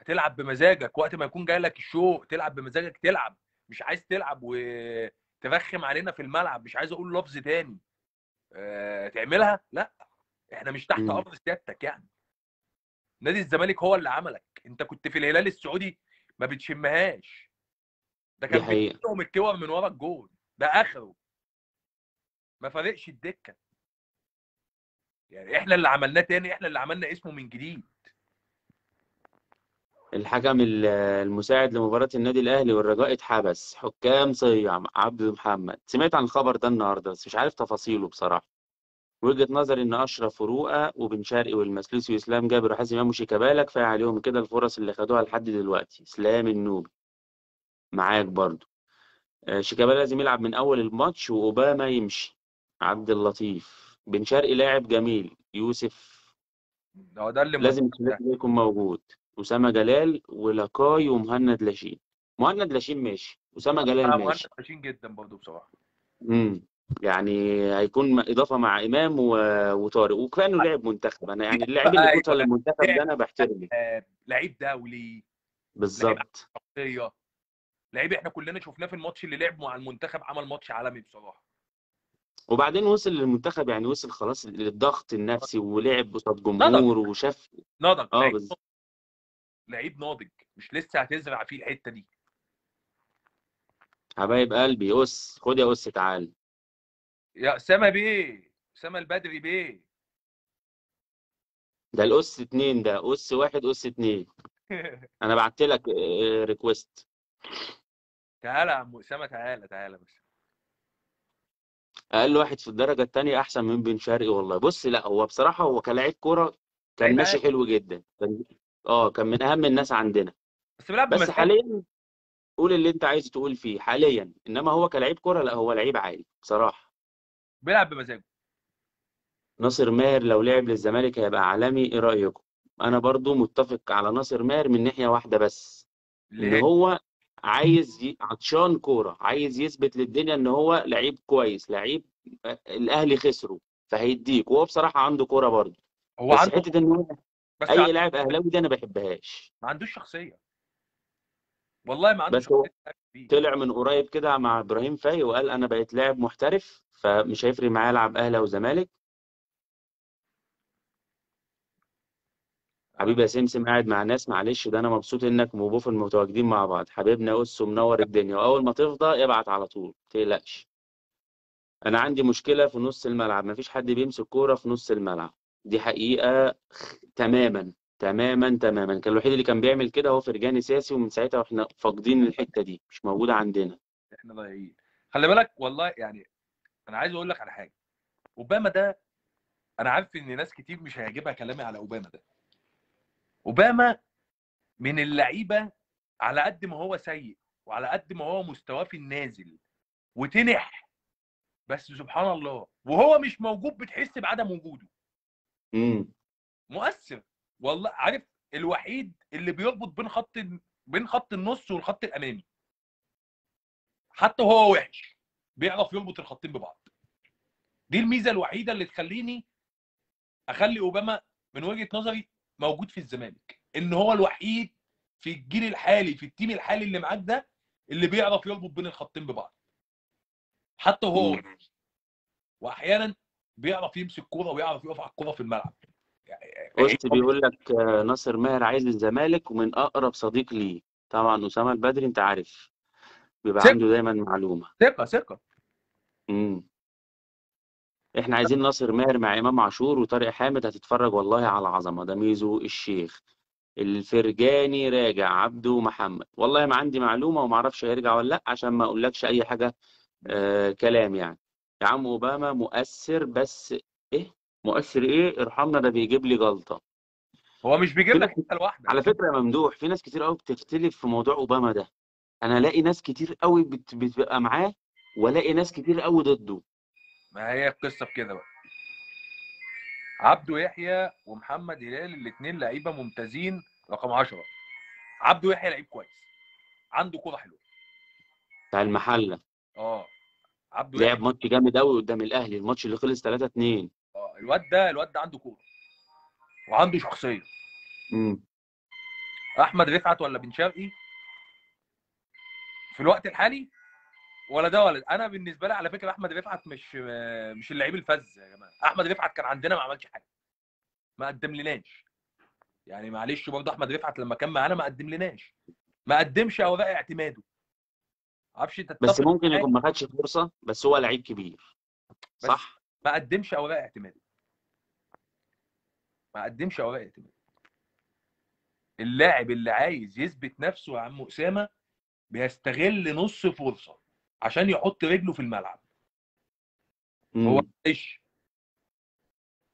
هتلعب بمزاجك. وقت ما يكون جاي لك ال show تلعب بمزاجك تلعب. مش عايز تلعب وترخم علينا في الملعب مش عايز أقول لفظ تاني. أه تعملها؟ لا. إحنا مش تحت. أمر سيادتك يعني. نادي الزمالك هو اللي عملك. أنت كنت في الهلال السعودي ما بتشمهاش. ده كان. بيديهم الكور من ورا الجول ده آخره. ما فارقش الدكة. يعني إحنا اللي عملناه تاني إحنا اللي عملنا اسمه من جديد. الحكم ال- المساعد لمباراة النادي الأهلي والرجاء اتحبس. حكام صيع عبد محمد. سمعت عن الخبر ده النهاردة بس مش عارف تفاصيله بصراحة. وجهة نظري إن أشرف وروقة وبن شرقي والمسلوسي وإسلام جابر وحازم إمام وشيكابالا كفاية عليهم كده الفرص اللي خدوها لحد دلوقتي. إسلام النوبي معاك برضو. آه، شيكابالا لازم يلعب من أول الماتش وأوباما يمشي. عبد اللطيف. بن شرقي لاعب جميل. يوسف. هو ده اللي لازم يكون موجود. أسامة جلال ولاكاي ومهند لاشين. مهند لاشين ماشي. أسامة آه، جلال مهند ماشي. ماشيين جدا برضه بصراحة. امم يعني هيكون إضافة مع إمام و... وطارق. وكفاية إنه لاعب منتخب. أنا يعني (laughs) اللاعبين اللي أيوة. توصل للمنتخب ده أنا (laughs) بحترمه. آه، لعيب دولي. بالظبط. لعيب إحنا كلنا شفناه في الماتش اللي لعب مع المنتخب عمل ماتش عالمي بصراحة. وبعدين وصل للمنتخب يعني وصل خلاص للضغط النفسي ولعب قصاد جمهور وشاف نضج. آه بالظبط لعيب ناضج. مش لسه هتزرع فيه الحتة دي. حبايب قلبي أس خد يا أس تعال. يا أسامة بيه. أسامة البدري بيه. ده الأس اتنين ده أس واحد أس اتنين. (laughs) أنا بعت لك ريكويست تعالى يا عم اسامه تعالى تعالى بس أقل واحد في الدرجة الثانية أحسن من بن شرقي والله. بص لا هو بصراحة هو كلاعب كورة كان ماشي. حلو جدا. كان آه كان من أهم الناس عندنا. بس بيلعب بس. حاليا قول اللي أنت عايز تقول فيه حاليا. إنما هو كلاعب كورة لا هو لعيب عالي بصراحة. بيلعب بمزاجه. ناصر ماهر لو لعب للزمالك هيبقى عالمي. إيه رأيكم؟ أنا برضو متفق على ناصر ماهر من ناحية واحدة بس إن؟ هو عايز ي... عطشان كورة عايز يثبت للدنيا إن هو لعيب كويس لعيب آه، الأهلي خسره فهيديك. وهو بصراحة عنده كورة برضه. هو بس عنده حتة إن هو بس أي عنده- لاعب أهلاوي دي أنا ما بحبهاش. ما عندوش شخصية. والله ما عنده بس هو. طلع من قريب كده مع إبراهيم فايق وقال أنا بقيت لاعب محترف فمش هيفرق معايا ألعب أهلي أو حبيبي يا سمسم قاعد مع ناس معلش ده أنا مبسوط إنك وبوفل متواجدين مع بعض. حبيبنا أس ومنور الدنيا. وأول ما تفضى ابعت على طول. ما تقلقش أنا عندي مشكلة في نص الملعب. مفيش حد بيمسك كورة في نص الملعب. دي حقيقة تماما تماما تماما. كان الوحيد اللي كان بيعمل كده هو فرجاني ساسي ومن ساعتها وإحنا فاقدين الحتة دي. مش موجودة عندنا. إحنا ضايعين خلي بالك والله يعني أنا عايز أقول لك على حاجة. أوباما ده أنا عارف إن ناس كتير مش هيعجبها كلامي على أوباما ده. أوباما من اللعيبة على قد ما هو سيء وعلى قد ما هو مستواه في النازل وتنح. بس سبحان الله. وهو مش موجود بتحس بعدم وجوده. امم مؤثر. والله عارف الوحيد اللي بيربط بين خط بين خط النص والخط الأمامي. حتى وهو وحش بيعرف يربط الخطين ببعض. دي الميزة الوحيدة اللي تخليني أخلي أوباما من وجهة نظري موجود في الزمالك. إن هو الوحيد في الجيل الحالي في التيم الحالي اللي معاك ده اللي بيعرف يربط بين الخطين ببعض. حتى وهو وأحيانا بيعرف يمسك كورة ويعرف يقف على الكورة في الملعب. يعني قلت بيقول لك آه، ناصر ماهر عايز الزمالك ومن أقرب صديق ليه. طبعا أسامة البدري أنت عارف. بيبقى. عنده دايما معلومة. ثقة ثقة. امم إحنا عايزين ناصر ماهر مع إمام عاشور وطارق حامد هتتفرج والله على عظمه ده ميزو الشيخ. الفرجاني راجع عبده محمد. والله ما عندي معلومة وما أعرفش هيرجع ولا لأ عشان ما أقولكش أي حاجة آه كلام يعني. يا عم أوباما مؤثر بس إيه؟ مؤثر إيه؟ ارحمنا ده بيجيب لي جلطة. هو مش بيجيب لك انت لوحدك. على فكرة يا ممدوح في ناس كتير قوي بتختلف في موضوع أوباما ده. أنا ألاقي ناس كتير قوي بت- بتبقى معاه وألاقي ناس كتير قوي ضده. ما هي القصة في كده بقى. عبده يحيى ومحمد هلال الاثنين لعيبة ممتازين رقم 10 عبده يحيى لعيب كويس. عنده كورة حلوة. بتاع المحلة. آه. عبده لعب ماتش جامد قوي قدام الأهلي الماتش اللي خلص 3 2 آه. الواد ده الواد ده عنده كورة. وعنده شخصية. امم أحمد رفعت ولا بن شرقي؟ في الوقت الحالي ولا ده ولا ده. أنا بالنسبة لي على فكرة أحمد رفعت مش مش اللعيب الفذ يا جماعة. أحمد رفعت كان عندنا ما عملش حاجة. ما قدم لناش يعني معلش برضه أحمد رفعت لما كان معانا ما قدم لناش ما قدمش اوراق اعتماده. معرفش أنت بس ممكن يكون ما خدش فرصة بس هو لعيب كبير. صح؟ ما قدمش اوراق اعتماده. ما قدمش اوراق اعتماده. اللاعب اللي عايز يثبت نفسه يا عم أسامة بيستغل نص فرصة. عشان يحط رجله في الملعب. هو امم إيش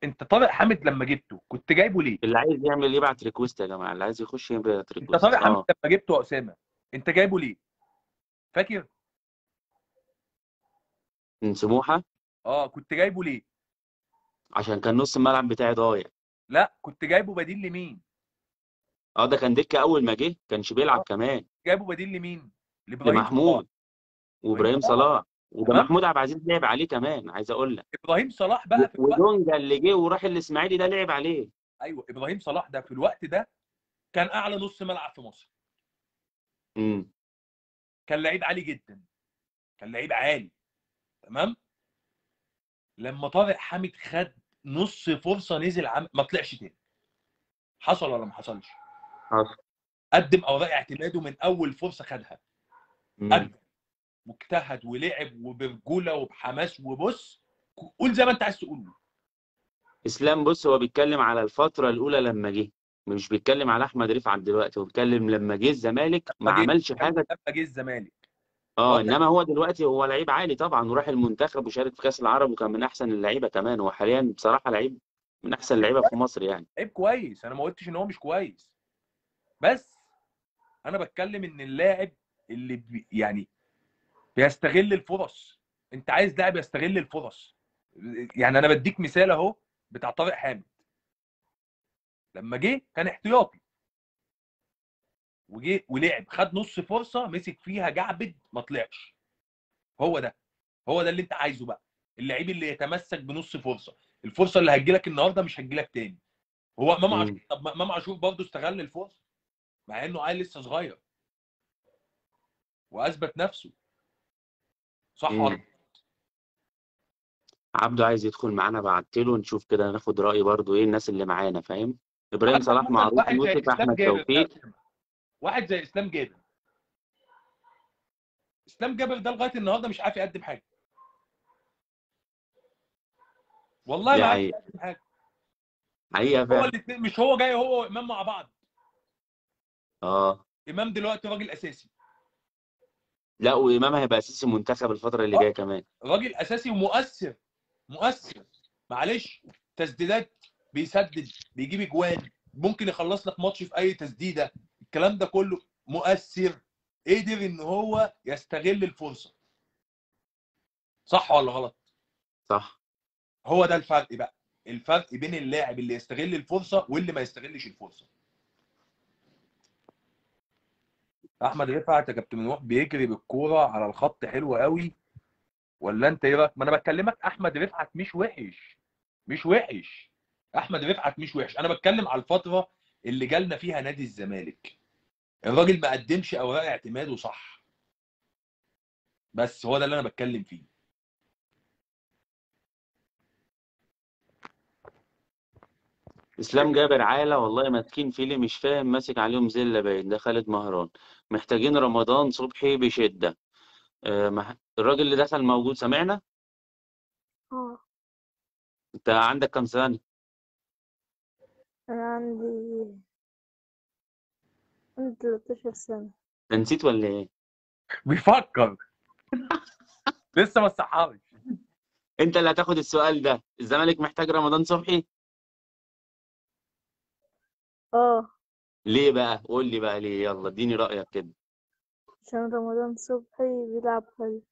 انت طارق حامد لما جبته كنت جايبه ليه؟ اللي عايز يعمل يبعت request يا جماعة اللي عايز يخش يبعت انت ريكوست طارق حامد آه. لما جبته يا أسامة انت جايبه ليه؟ فاكر؟ من سموحة؟ آه كنت جايبه ليه؟ عشان كان نص الملعب بتاعي ضايع. لا كنت جايبه بديل لمين؟ آه ده كان دكة أول ما جه كانش بيلعب آه. كمان. جايبه بديل لمين؟ لمحمود. إبراهيم وإبراهيم صلاح وده تمام محمود عبد العزيز لعب عليه كمان عايز أقول لك. إبراهيم صلاح بقى في الوقت ودونجا اللي جه وراح الإسماعيلي ده لعب عليه. أيوه إبراهيم صلاح ده في الوقت ده كان أعلى نص ملعب في مصر. امم. كان لعيب عالي جدا. كان لعيب عالي. تمام؟ لما طارق حامد خد نص فرصة نزل عم... ما طلعش تاني. حصل ولا ما حصلش؟ حصل. قدم أوراق اعتماده من أول فرصة خدها. امم. قدم. واجتهد ولعب وبرجولة وبحماس وبص قول زي ما انت عايز تقول. إسلام بص هو بيتكلم على الفترة الأولى لما جه مش بيتكلم على أحمد رفعت دلوقتي هو بيتكلم لما جه الزمالك ما عملش حاجة. لما جه الزمالك. آه إنما هو دلوقتي هو لعيب عالي طبعا وراح المنتخب وشارك في كأس العرب وكان من أحسن اللعيبة كمان هو حاليا بصراحة لعيب من أحسن اللعيبة في مصر يعني. لعيب كويس أنا ما قلتش إن هو مش كويس. بس أنا بتكلم إن اللاعب اللي بي يعني بيستغل الفرص. انت عايز لاعب يستغل الفرص. يعني أنا بديك مثال اهو بتاع طارق حامد. لما جه كان احتياطي. وجه ولعب خد نص فرصة مسك فيها جعبد ما طلعش. هو ده. هو ده اللي انت عايزه بقى. اللعيب اللي يتمسك بنص فرصة. الفرصة اللي هتجيلك النهارده مش هتجيلك تاني. هو امام عاشور طب ما امام عاشور برضه استغل الفرصة مع انه عيل لسه صغير. وأثبت نفسه. صح ولا امم. عبده عايز يدخل معانا بعت له نشوف كده ناخد رأي برضو إيه الناس اللي معانا فاهم؟ إبراهيم صلاح معروف واحد زي يوسف إسلام أحمد جابر توفيق. واحد زي إسلام جابر. إسلام جابر ده لغاية النهارده مش عارف يقدم حاجة. والله دي ما عارف حقيقة. يقدم حاجة. حقيقة هو فعلا. الاثنين مش هو جاي هو وإمام مع بعض. آه. إمام دلوقتي راجل أساسي. لا وإمام هيبقى أساسي منتخب الفترة اللي آه جاية كمان. راجل أساسي ومؤثر مؤثر. معلش تسديدات بيسدد بيجيب أجوان. ممكن يخلص لك ماتش في أي تسديدة. الكلام ده كله مؤثر قدر إن هو يستغل الفرصة. صح ولا غلط؟ صح. هو ده الفرق بقى. الفرق بين اللاعب اللي يستغل الفرصة واللي ما يستغلش الفرصة. أحمد رفعت يا كابتن نوح بيجري بالكورة على الخط حلو قوي ولا أنت إيه رأيك؟ ما أنا بكلمك أحمد رفعت مش وحش. مش وحش. أحمد رفعت مش وحش. أنا بتكلم على الفترة اللي جالنا فيها نادي الزمالك. الراجل ما قدمش أوراق اعتماده صح. بس هو ده اللي أنا بتكلم فيه. إسلام جابر عالة والله ماسكين فيلي مش فاهم ماسك عليهم زلة باين ده خالد مهران. محتاجين رمضان صبحي بشدة. آه مح... الراجل اللي دخل موجود سامعنا آه. أنت عندك كام سنة؟ أنا عندي عندي 13 سنة. ده نسيت ولا إيه؟ بيفكر. (laughs) لسه ما أنت اللي هتاخد السؤال ده. الزمالك محتاج رمضان صبحي؟ آه. ليه بقى؟ قول لي بقى ليه؟ يلا اديني رأيك كده. عشان رمضان صبحي بيلعب حلو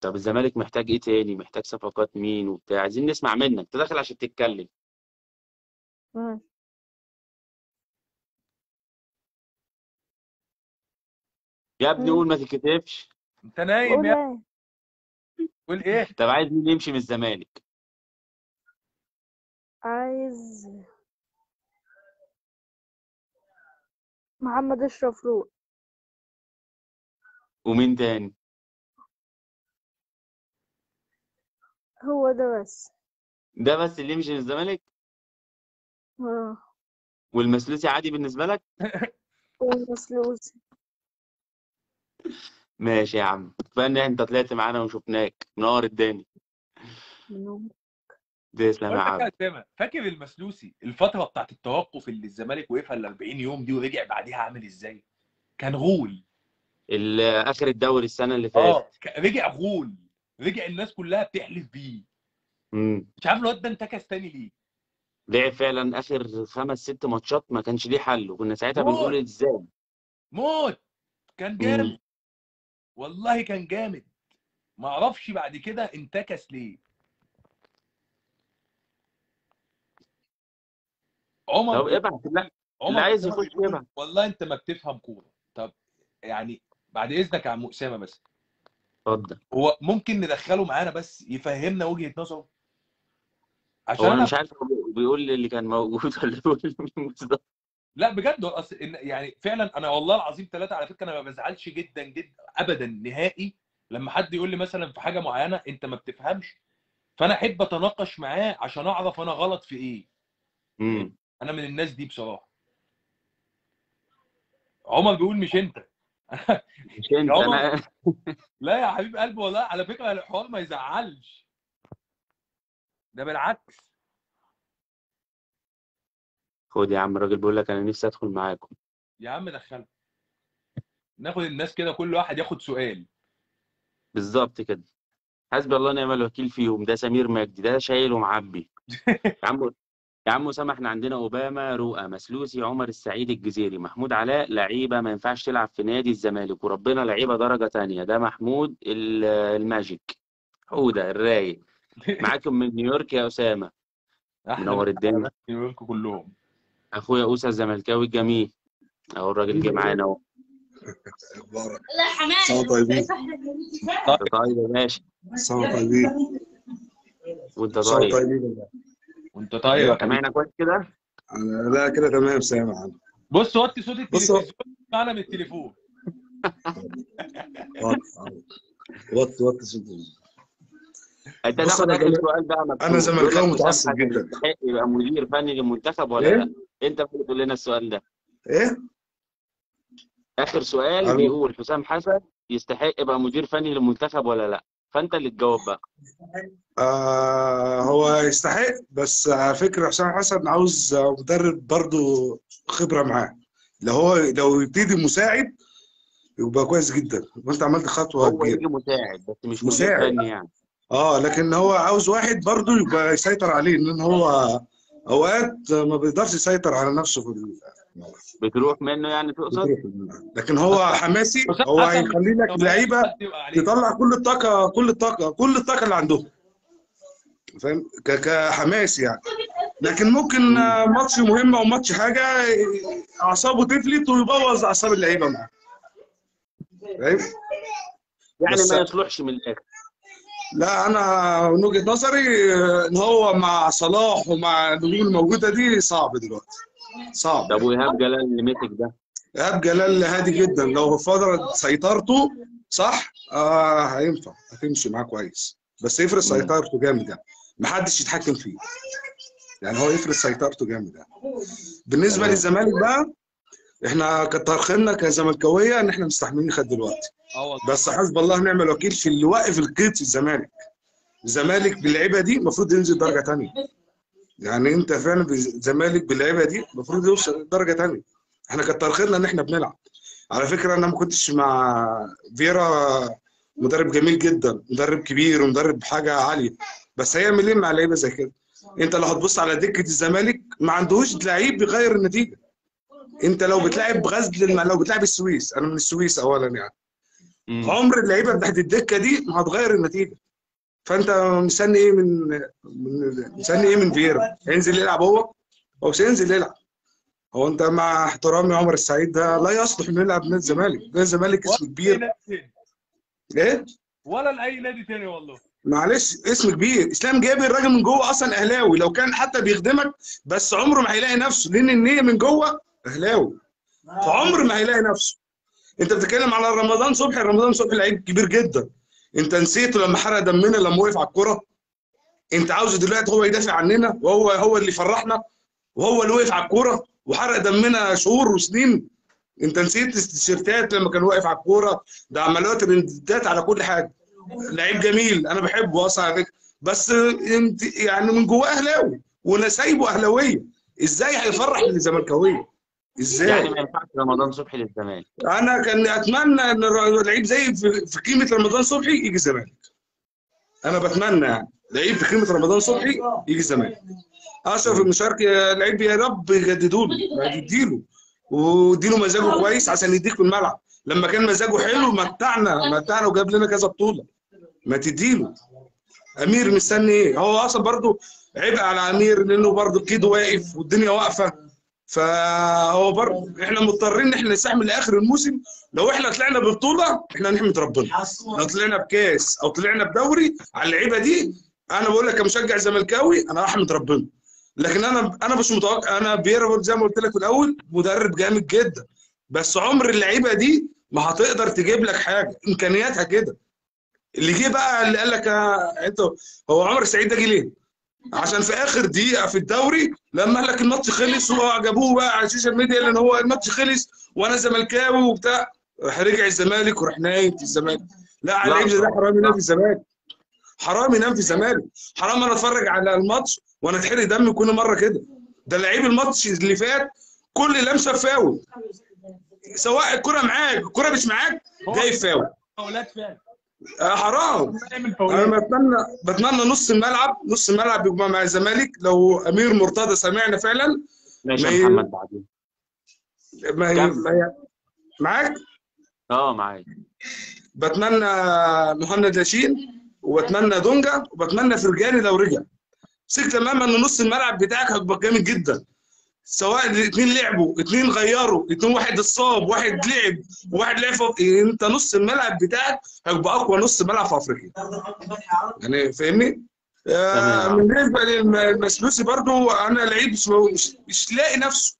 طب الزمالك محتاج إيه تاني؟ محتاج صفقات مين وبتاع؟ عايزين نسمع منك. أنت داخل عشان تتكلم. ماشي. يا ابني مم. قول ما تتكتفش أنت نايم قول يا إيه تقول إيه؟ طب عايز مين يمشي من الزمالك؟ عايز محمد أشرف روق. ومين تاني؟ هو ده بس. ده بس اللي يمشي من الزمالك؟ آه. والمسلوسي عادي بالنسبة لك؟ (laughs) والمسلوسي. ماشي يا عم. كفاية إن انت طلعت معانا وشفناك. منور الدنيا. تسلم يا فاكر المسلوسي؟ الفترة بتاعت التوقف اللي الزمالك وقفها ال 40 يوم دي ورجع بعديها عامل إزاي؟ كان غول. آخر الدوري السنة اللي آه فاتت. ك- رجع غول. رجع الناس كلها بتحلف بيه. مش عارف الواد ده انتكس تاني ليه. لعب فعلا آخر خمس ست ماتشات ما كانش ليه حل وكنا ساعتها. بنقول إزاي؟ موت. كان مم. جامد. والله كان جامد. ما أعرفش بعد كده انتكس ليه. عمر طب ابعت لا عمر اللي عايز يخش يبعت. والله انت ما بتفهم كورة. طب يعني بعد إذنك يا عم أسامة بس. اتفضل. هو ممكن ندخله معانا بس يفهمنا وجهة نظره؟ عشان هو أنا مش عارف بيقول لي اللي كان موجود ولا بيقول بالظبط. لا بجد إن- يعني فعلا أنا والله العظيم ثلاثة على فكرة أنا ما بزعلش جدا جدا ابدا نهائي. لما حد يقول لي مثلا في حاجة معينة أنت ما بتفهمش. فأنا أحب أتناقش معاه عشان أعرف أنا غلط في إيه. امم أنا من الناس دي بصراحة. عمر بيقول مش أنت. (laughs) مش أنت. أنا (laughs) لا يا حبيب قلبي والله على فكرة الحوار ما يزعلش. ده بالعكس. خد يا عم الراجل بيقول لك أنا نفسي أدخل معاكم. يا عم دخلنا ناخد الناس كده كل واحد ياخد سؤال. بالظبط كده. حسبي الله ونعم الوكيل فيهم. ده سمير مجدي ده شايل ومعبي. (laughs) يا عم يا عم اسامه إحنا عندنا أوباما رؤى مسلوسي عمر السعيد الجزيري محمود علاء لعيبة ما ينفعش تلعب في نادي الزمالك وربنا لعيبة درجة تانية ده محمود ال- الماجيك. حودة الرايق. معاكم من نيويورك يا أسامة. منور الدنيا. نيويورك كلهم. أخويا اوسى الزملكاوي الجميل. أهو الراجل جه معانا أهو. أخبارك طيبين طيب يا باشا. سوا طيبين وأنت طيب. طيبين وانت طيب يا حبيبي سامعنا كويس كده؟ أنا لا كده تمام سامع. أنا بص وطي صوت بص التلفزيون معنا من التليفون. (laughs) وطي وطي صوت أنت بص تاخد أنا آخر سؤال بقى مكتوب. أنا زملكاوي متعصب جدا. يستحق يبقى مدير فني للمنتخب ولا إيه؟ لأ؟ أنت اللي تقول لنا السؤال ده. إيه؟ آخر سؤال. بيقول حسام حسن يستحق يبقى مدير فني للمنتخب ولا لأ؟ فأنت اللي تجاوب بقى. آه هو يستحق بس على فكرة حسام حسن عاوز مدرب برضو خبرة معاه. لو هو لو يبتدي مساعد يبقى كويس جدا. وانت عملت خطوة هو كبيرة. يجي مساعد بس مش مساعد. يعني. آه لكن هو عاوز واحد برضو يبقى يسيطر عليه لأن هو أوقات ما بيقدرش يسيطر على نفسه في ال- بتروح منه يعني تقصد؟ لكن هو حماسي هو هيخلي لك اللعيبه عليه. تطلع كل الطاقة كل الطاقة كل الطاقة اللي عندهم. فاهم؟ كحماس يعني. لكن ممكن ماتش مهم أو ماتش حاجة أعصابه تفلت ويبوظ أعصاب اللعيبة معاه. فاهم؟ يعني ما يصلحش من الآخر. لا أنا من وجهة نظري إن هو مع صلاح ومع النجوم الموجودة دي صعب دلوقتي. صعب. طب وإيهاب جلال اللي مسك ده؟ إيهاب جلال هادي جدا. لو فترة سيطرته صح؟ آه هينفع. هتمشي معاه كويس. بس يفرض سيطرته جامد يعني محدش يتحكم فيه. يعني هو يفرض سيطرته جامد يعني بالنسبة. للزمالك بقى إحنا كتر خيرنا كزملكاوية إن إحنا مستحملين لغايه دلوقتي. آه بس حسب الله ونعم الوكيل في اللي واقف القيد في الزمالك. الزمالك باللعيبة دي المفروض ينزل درجة ثانية يعني انت فعلا بالزمالك باللعيبة دي المفروض يوصل درجه ثانية إحنا كتر خيرنا ان إحنا بنلعب. على فكرة أنا ما كنتش مع فيرا مدرب جميل جدا مدرب كبير ومدرب حاجة عالية بس هيعمل إيه مع لعيبة زي كده. انت لو هتبص على دكة الزمالك ما عندهوش لعيب بيغير النتيجة. انت لو بتلعب غزل الم... لو بتلعب السويس أنا من السويس اولا يعني. مم. عمر اللعيبة بتاعت الدكة دي ما هتغير النتيجة. فانت مستني إيه من, مستني إيه من فييرا هينزل يلعب هو؟ هو مش هينزل يلعب. هو انت مع احترامي عمر السعيد ده لا يصلح انه يلعب نادي الزمالك. نادي الزمالك اسم كبير. إيه؟ ولا لأي نادي تاني والله. معلش اسم كبير. اسلام جابر الراجل من جوه أصلا اهلاوي. لو كان حتى بيخدمك بس عمره ما هيلاقي نفسه. لأن النية من جوه اهلاوي. فعمر ما هيلاقي نفسه. انت بتتكلم على رمضان صبحي. رمضان صبحي لعيب كبير جدا. انت نسيته لما حرق دمنا لما وقف على الكرة؟ انت عاوزه دلوقتي هو يدافع عننا؟ وهو هو اللي فرحنا؟ وهو اللي وقف على الكوره وحرق دمنا شهور وسنين؟ انت نسيت التيشيرتات لما كان واقف على الكوره ده عمليات الانتداد على كل حاجة. لعيب جميل أنا بحبه أصلا بس انت يعني من جواه أهلاوي وأنا سايبه أهلاوية. إزاي هيفرح الزملكاوية؟ إزاي؟ يعني ما ينفعش رمضان صبحي للزمالك. أنا كان أتمنى إن لعيب زي في في قيمة رمضان صبحي يجي الزمالك. أنا بتمنى يعني لعيب في قيمة رمضان صبحي يجي الزمالك. أشرف المشاركي لعيب يا رب يجددوا له يديله واديله مزاجه كويس عشان يديك في الملعب. لما كان مزاجه حلو متعنا متعنا وجاب لنا كذا بطولة. ما تديله. أمير مستني. إيه هو أصلا برضو عبء على أمير لأنه برضو كيد واقف والدنيا واقفة. فهو برضه إحنا مضطرين إحنا نستحمل لآخر الموسم. لو إحنا طلعنا ببطولة إحنا نحمد ربنا. لو طلعنا بكاس أو طلعنا بدوري على اللعيبة دي أنا بقول لك كمشجع زملكاوي أنا أحمد ربنا. لكن أنا أنا مش متوقع أنا فيريرا زي ما قلت لك في الأول مدرب جامد جدا. بس عمر اللعيبة دي ما هتقدر تجيب لك حاجة إمكانياتها كده. اللي جه بقى اللي قال لك آه، انت هو عمر السعيد ده جه ليه؟ عشان في آخر دقيقة في الدوري لما قال لك الماتش خلص وجابوه بقى على ال social media لأن هو الماتش خلص وأنا زملكاوي وبتاع. راح رجع الزمالك وراح نايم في الزمالك. لا على اللعيب ده حرام ينام في الزمالك. حرام ينام في الزمالك. حرام أنا أتفرج على الماتش وأنا اتحرق دمي كل مرة كده. ده لعيب الماتش اللي فات كل لمسة فاول سواء الكرة معاك الكرة مش معاك جاي فاول حرام. نعمل أنا بتمنى بتمنى نص الملعب نص الملعب يبقى مع الزمالك. لو أمير مرتضى سمعنا فعلا. ماشي ي- محمد بعدين. ما ي... ما ي... معاك؟ آه معاك بتمنى مهند لاشين وبتمنى دونجا وبتمنى فرجاني لو رجع. ثق تماما إن نص الملعب بتاعك هيبقى جامد جدا. سواء الاثنين لعبوا اثنين غيروا اثنين واحد اتصاب واحد لعب وواحد لعب في... انت نص الملعب بتاعك هيبقى أقوى نص ملعب في أفريقيا. يعني فاهمني؟ آه. بالنسبة للمسلوسي برضو أنا لعيب مش, مش, لاقي نفسه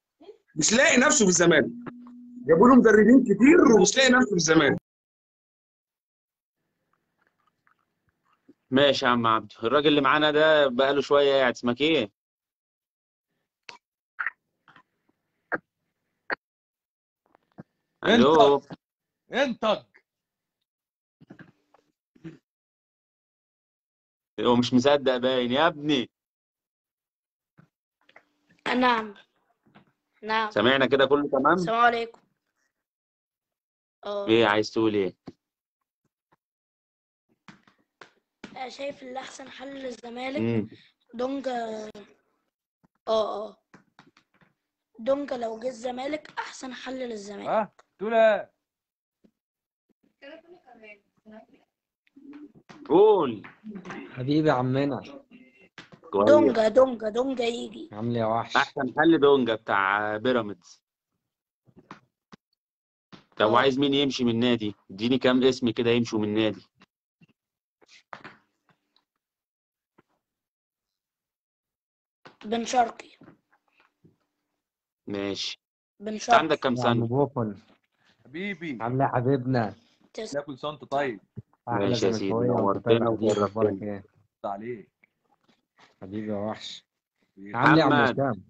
مش لاقي نفسه في الزمالك. جابوا له مدربين كتير ومش لاقي نفسه في الزمالك. ماشي يا عم عبد. الراجل اللي معانا ده بقاله شوية قاعد اسمك إيه؟ ألو؟ انتج هو مش مصدق باين. يا ابني. نعم. نعم. سامعنا كده كله تمام؟ السلام عليكم. آه. إيه عايز تقول إيه؟ أنا شايف اللي أحسن حل للزمالك؟ دونجا. آه آه. دونجا لو جه الزمالك أحسن حل للزمالك. ها؟ تقول إيه قول. حبيبي عمنا. دونجا دونجا دونجا يجي. عامل إيه يا وحش؟ أحسن حل دونجا بتاع بيراميدز. طب. وعايز مين يمشي من النادي؟ اديني كام اسم كده يمشوا من النادي. بن شرقي. ماشي. بن انت عندك شرقي. كام سنة؟ حبيبي. عامل إيه يا حبيبنا. لا كل سنه وانت طيب ماشي يا سيدي، نورتنا. أخبارك إيه؟ عليك. حبيبي يا وحش. عامل إيه يا عم محمد. وسام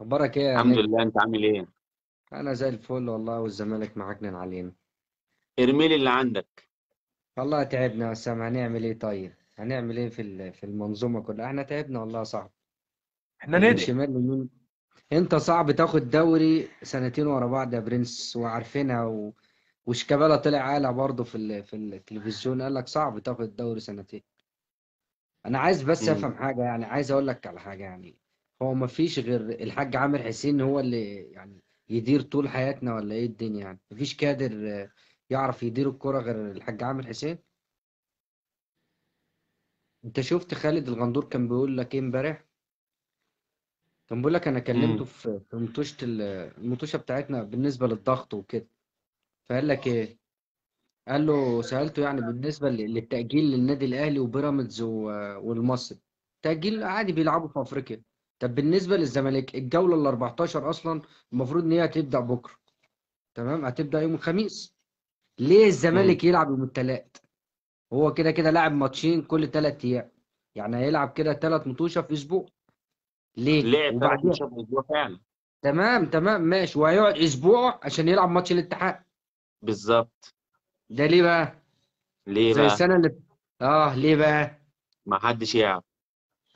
أخبارك إيه يا الحمد نجم لله أنت عامل إيه؟ أنا زي الفل والله والزمالك معكنن علينا. ارمي لي اللي عندك. والله تعبنا يا وسام هنعمل إيه طيب؟ هنعمل إيه في ال- في المنظومة كلها؟ إحنا تعبنا والله يا صاحبي. إحنا من شمال انت صعب تاخد دوري سنتين ورا بعض يا برنس وعارفينها و... وشيكابالا طلع قالها برضه في ال... في التلفزيون قال لك صعب تاخد دوري سنتين. أنا عايز بس. افهم حاجة يعني عايز أقول لك على حاجة يعني هو ما فيش غير الحاج عامر حسين هو اللي يعني يدير طول حياتنا ولا إيه الدنيا يعني؟ مفيش كادر آه، يعرف يدير الكرة غير الحاج عامر حسين؟ انت شفت خالد الغندور كان بيقول لك إيه امبارح؟ كان بيقول لك أنا كلمته. في في مطوشة ال- المطوشة بتاعتنا بالنسبة للضغط وكده. فقال لك إيه؟ قال له سألته يعني بالنسبة ل- للتأجيل للنادي الأهلي وبيراميدز و- والمصري. تأجيل عادي بيلعبوا في أفريقيا. طب بالنسبة للزمالك الجولة ال 14 أصلا المفروض إن هي هتبدأ بكرة. تمام؟ هتبدأ يوم الخميس. ليه. الزمالك يلعب يوم الثلاث هو كده كده لاعب ماتشين كل ثلاث أيام. يعني هيلعب كده ثلاث مطوشة في أسبوع. ليه؟ لعب الأسبوع فعلا. تمام تمام ماشي. وهيقعد أسبوع عشان يلعب ماتش الاتحاد. بالظبط. ده ليه بقى؟ ليه زي بقى؟ السنة اللي آه ليه بقى؟ ما حدش يعرف.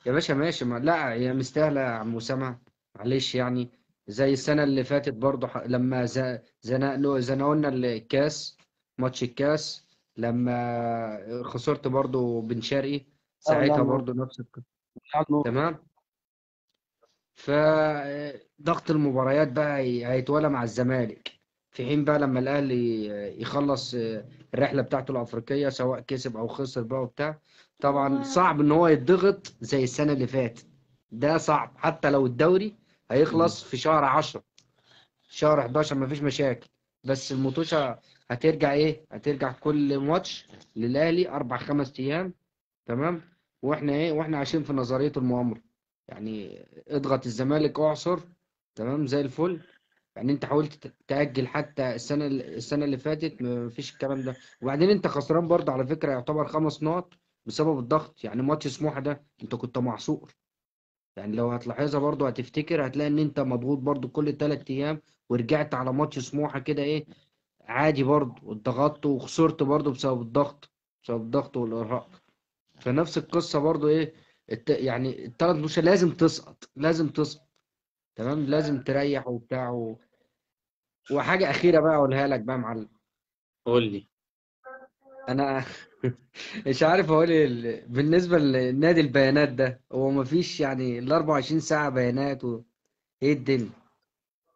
يا باشا ماشي. ما لا هي مستاهلة يا عم أسامة. معلش يعني. زي السنة اللي فاتت برضو ح... لما ز... زنقنا زنقولنا الكاس ماتش الكاس لما خسرت برضو بن شرقي ساعتها برضو نفس القصة. تمام؟ فضغط المباريات بقى هي- هيتولى مع الزمالك. في حين بقى لما الأهلي يخلص الرحلة بتاعته الأفريقية سواء كسب أو خسر بقى وبتاع طبعا صعب إن هو يتضغط زي السنة اللي فاتت. ده صعب. حتى لو الدوري هيخلص في شهر 10 شهر 11 مفيش مشاكل. بس المطوشة هترجع إيه؟ هترجع كل ماتش للأهلي أربع خمس أيام تمام؟ وإحنا إيه؟ وإحنا عايشين في نظرية المؤامرة. يعني اضغط الزمالك اعصر تمام زي الفل. يعني انت حاولت ت- تأجل حتى السنة السنة اللي فاتت مفيش الكلام ده. وبعدين انت خسران برضه على فكرة يعتبر خمس نقط بسبب الضغط. يعني ماتش سموحة ده انت كنت معصور. يعني لو هتلاحظها برضه هتفتكر هتلاقي ان انت مضغوط برضه كل ثلاث أيام ورجعت على ماتش سموحة كده إيه عادي برضه. اتضغطت وخسرت برضه بسبب الضغط بسبب الضغط والإرهاق. فنفس القصة برضو إيه الت... يعني الثلاث مش لازم تسقط لازم تسقط تمام؟ لازم تريح وبتاع و... وحاجة أخيرة بقى أقولها لك بقى يا معلم. قول لي. أنا (laughs) مش عارف أقول إيه ال- بالنسبة لنادي البيانات ده هو مفيش يعني ال 24 ساعة بيانات و... إيه الدنيا؟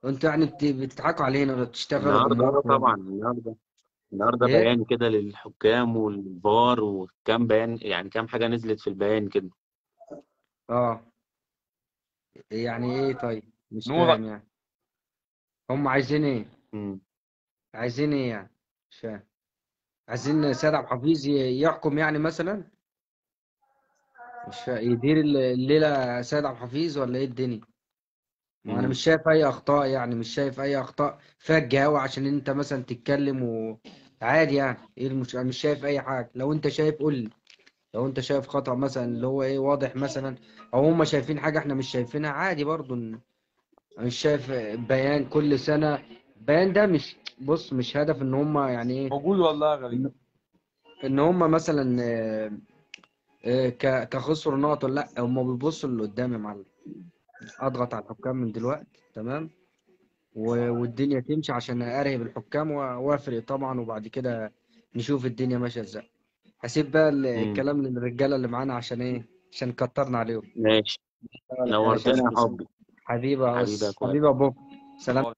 وأنتوا يعني بت... بتضحكوا علينا ولا بتشتغلوا النهارده طبعا النهارده النهارده إيه؟ بيان كده للحكام والفار وكام بيان يعني كام حاجة نزلت في البيان كده. آه. يعني إيه طيب؟ مش نورك. فاهم يعني. هم عايزين إيه؟ مم. عايزين إيه يعني؟ مش فاهم. عايزين سيد عبد الحفيظ ي- يحكم يعني مثلا؟ مش فاهم. يدير ال- الليلة سيد عبد الحفيظ ولا إيه الدنيا؟ ما مم. مش شايف أي أخطاء يعني مش شايف أي أخطاء. فجة قوي عشان أنت مثلا تتكلم وعادي يعني. إيه المش... أنا مش شايف أي حاجة. لو أنت شايف قول لي. لو انت شايف خطأ مثلا اللي هو إيه واضح مثلا أو هم شايفين حاجة إحنا مش شايفينها عادي برضو أنا مش شايف بيان كل سنة. بيان ده مش بص مش هدف إن هم يعني إيه موجود والله يا غريب. ان هم مثلا آه، آه، ك- كخسروا نقط ولا لأ هم بيبصوا اللي قدام يا معلم. أضغط على الحكام من دلوقتي تمام؟ و- والدنيا تمشي عشان أرهب الحكام و- وأفرق طبعا وبعد كده نشوف الدنيا ماشية إزاي. هسيب بقى. الكلام للرجاله اللي معانا عشان إيه؟ عشان كترنا عليهم. ماشي. نورتنا يا حبي حبيبي يا حبيبي يا بوب. سلام.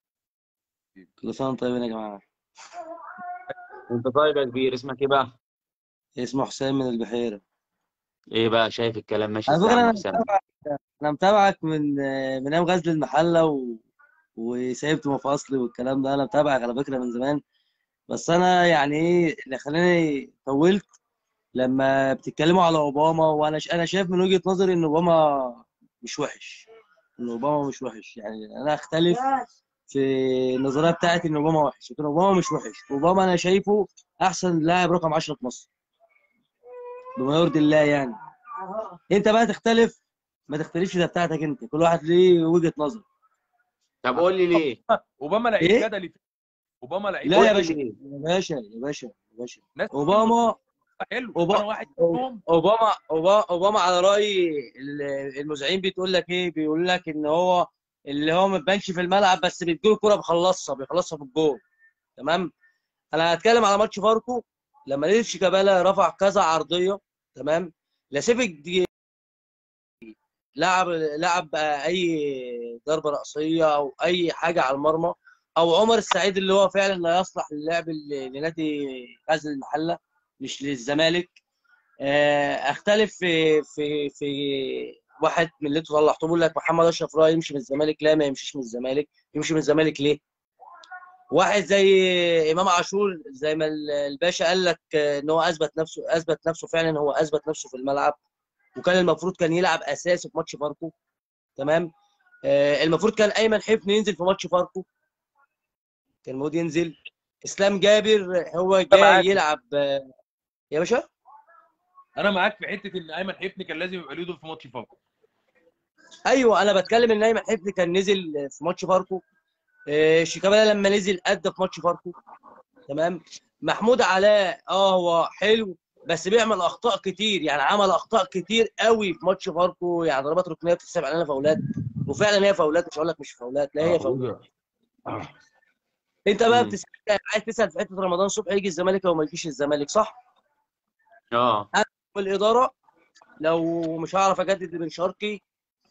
كل سنة وأنتم طيبين يا جماعة. أنت طيب يا كبير اسمك إيه بقى؟ اسمه حسين من البحيرة. إيه بقى؟ شايف الكلام ماشي على إزاي محسن متابعك أنا متابعك من من أيام غزل المحلة و... وسايبت مفاصلي والكلام ده. أنا متابعك على فكرة من زمان. بس أنا يعني إيه اللي خلاني طولت لما بتتكلموا على أوباما وأنا ش... أنا شايف من وجهة نظري إن أوباما مش وحش. إن أوباما مش وحش. يعني أنا أختلف في النظرية بتاعتي إن أوباما وحش لكن أوباما مش وحش. أوباما أنا شايفه أحسن لاعب رقم 10 في مصر. بما يرضي الله يعني. أنت بقى تختلف ما تختلفش ده بتاعتك أنت. كل واحد ليه وجهة نظر. طب قول لي ليه؟ أوباما لعيب إيه؟ جدلي أوباما لعيب لا يا باشا يا باشا يا باشا يا باشا. أوباما حلو. أوبا- أنا واحد منهم. اوباما اوباما أوباما على رأي ال- المذيعين بتقول لك إيه؟ بيقول لك إن هو اللي هو ما بيبانش في الملعب بس بتجيله كرة بيخلصها بيخلصها في الجول تمام؟ أنا هتكلم على ماتش فاركو. لما نزل شيكابالا رفع كذا عرضية تمام؟ لاسيفيك دي لعب لعب أي ضربة رأسية أو أي حاجة على المرمى. أو عمر السعيد اللي هو فعلا لا يصلح للعب لنادي غزل المحلة. مش للزمالك. آه، أختلف في في في واحد من اللي طلعتوه بيقول لك محمد أشرف راي يمشي من الزمالك. لا ما يمشيش من الزمالك. يمشي من الزمالك ليه؟ واحد زي إمام عاشور زي ما ال- الباشا قال لك آه، إن هو أثبت نفسه أثبت نفسه فعلا هو أثبت نفسه في الملعب. وكان المفروض كان يلعب أساسي في ماتش فاركو. تمام؟ آه، المفروض كان أيمن حفني ينزل في ماتش فاركو. كان المفروض ينزل. إسلام جابر هو جاي. يلعب يا باشا؟ أنا معاك في حتة ان ايمن حفني كان لازم يبقى له دور في ماتش فاركو. أيوه أنا بتكلم ان ايمن حفني كان نزل في ماتش فاركو. آه، شيكابالا لما نزل أدى في ماتش فاركو. تمام؟ محمود علاء آه هو حلو بس بيعمل أخطاء كتير يعني عمل أخطاء كتير قوي في ماتش فاركو. يعني ضربات ركنية بتحسب علينا فاولات وفعلا هي فاولات مش هقول لك مش فاولات لا هي فاولات. أنت بقى. بتسأل عايز تسأل في حتة رمضان صبحي يجي الزمالك أو ما يجيش الزمالك صح؟ آه. والاداره لو مش هعرف أجدد لبن شرقي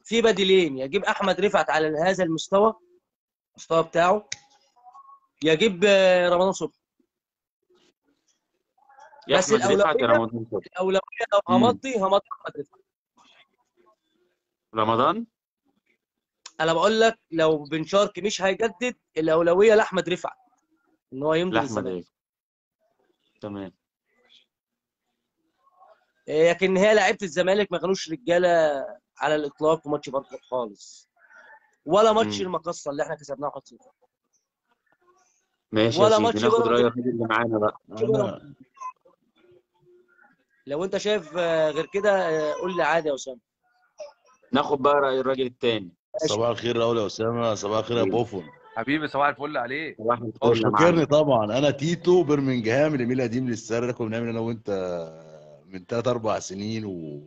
في بديلين يجيب أحمد رفعت على هذا المستوى المستوى بتاعه يجيب آه، رمضان صبحي. يا بس الأولوية- رمضان صبحي. الأولوية لو. همضي همضي أحمد رفعت. رمضان؟ أنا بقول لك لو بن شرقي مش هيجدد الأولوية لأحمد رفعت إن هو يمضي لأحمد رفعت. تمام. لكن هي لعيبة الزمالك ما كانوش رجالة على الإطلاق في ماتش خالص. ولا ماتش. المقصة اللي إحنا كسبناه 1-0 ماشي ولا يا ماتش ناخد بيراميدز. راي الراجل اللي معانا بقى. لو أنت شايف آه، غير كده آه، قول لي عادي يا أسامة. ناخد بقى رأي الراجل التاني. صباح الخير يا اولى أسامة. صباح الخير يا بوفون. حبيبي صباح الفل عليك. صباح الفل يا فاكرني طبعا. أنا تيتو برمنجهام الايميل القديم للسر كنا بنعمل أنا وأنت من ثلاث أربع سنين و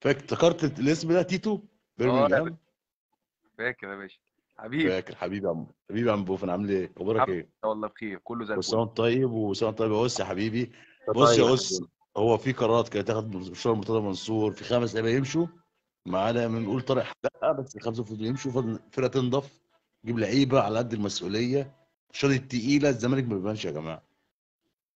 فاكر افتكرت الاسم ده تيتو برمنجهام فاكر يا باشا. حبيبي. فاكر. حبيبي يا عم حبيبي يا عم بوفون عامل إيه؟ أخبارك الحمد إيه؟ والله بخير كله زي كل الفل. سنه وانت طيب وانت طيب بص يا حبيبي. طيب بص يا يا اس حبيبي. هو في قرارات كده تاخد مشوار مرتضى منصور في خمس لعيبة يمشوا ما عدا بنقول طارق لا بس الخمسة المفروض يمشوا الفرقه تنضف جيب لعيبة على قد المسؤولية الشوط التقيله الزمالك ما بيبانش يا جماعة.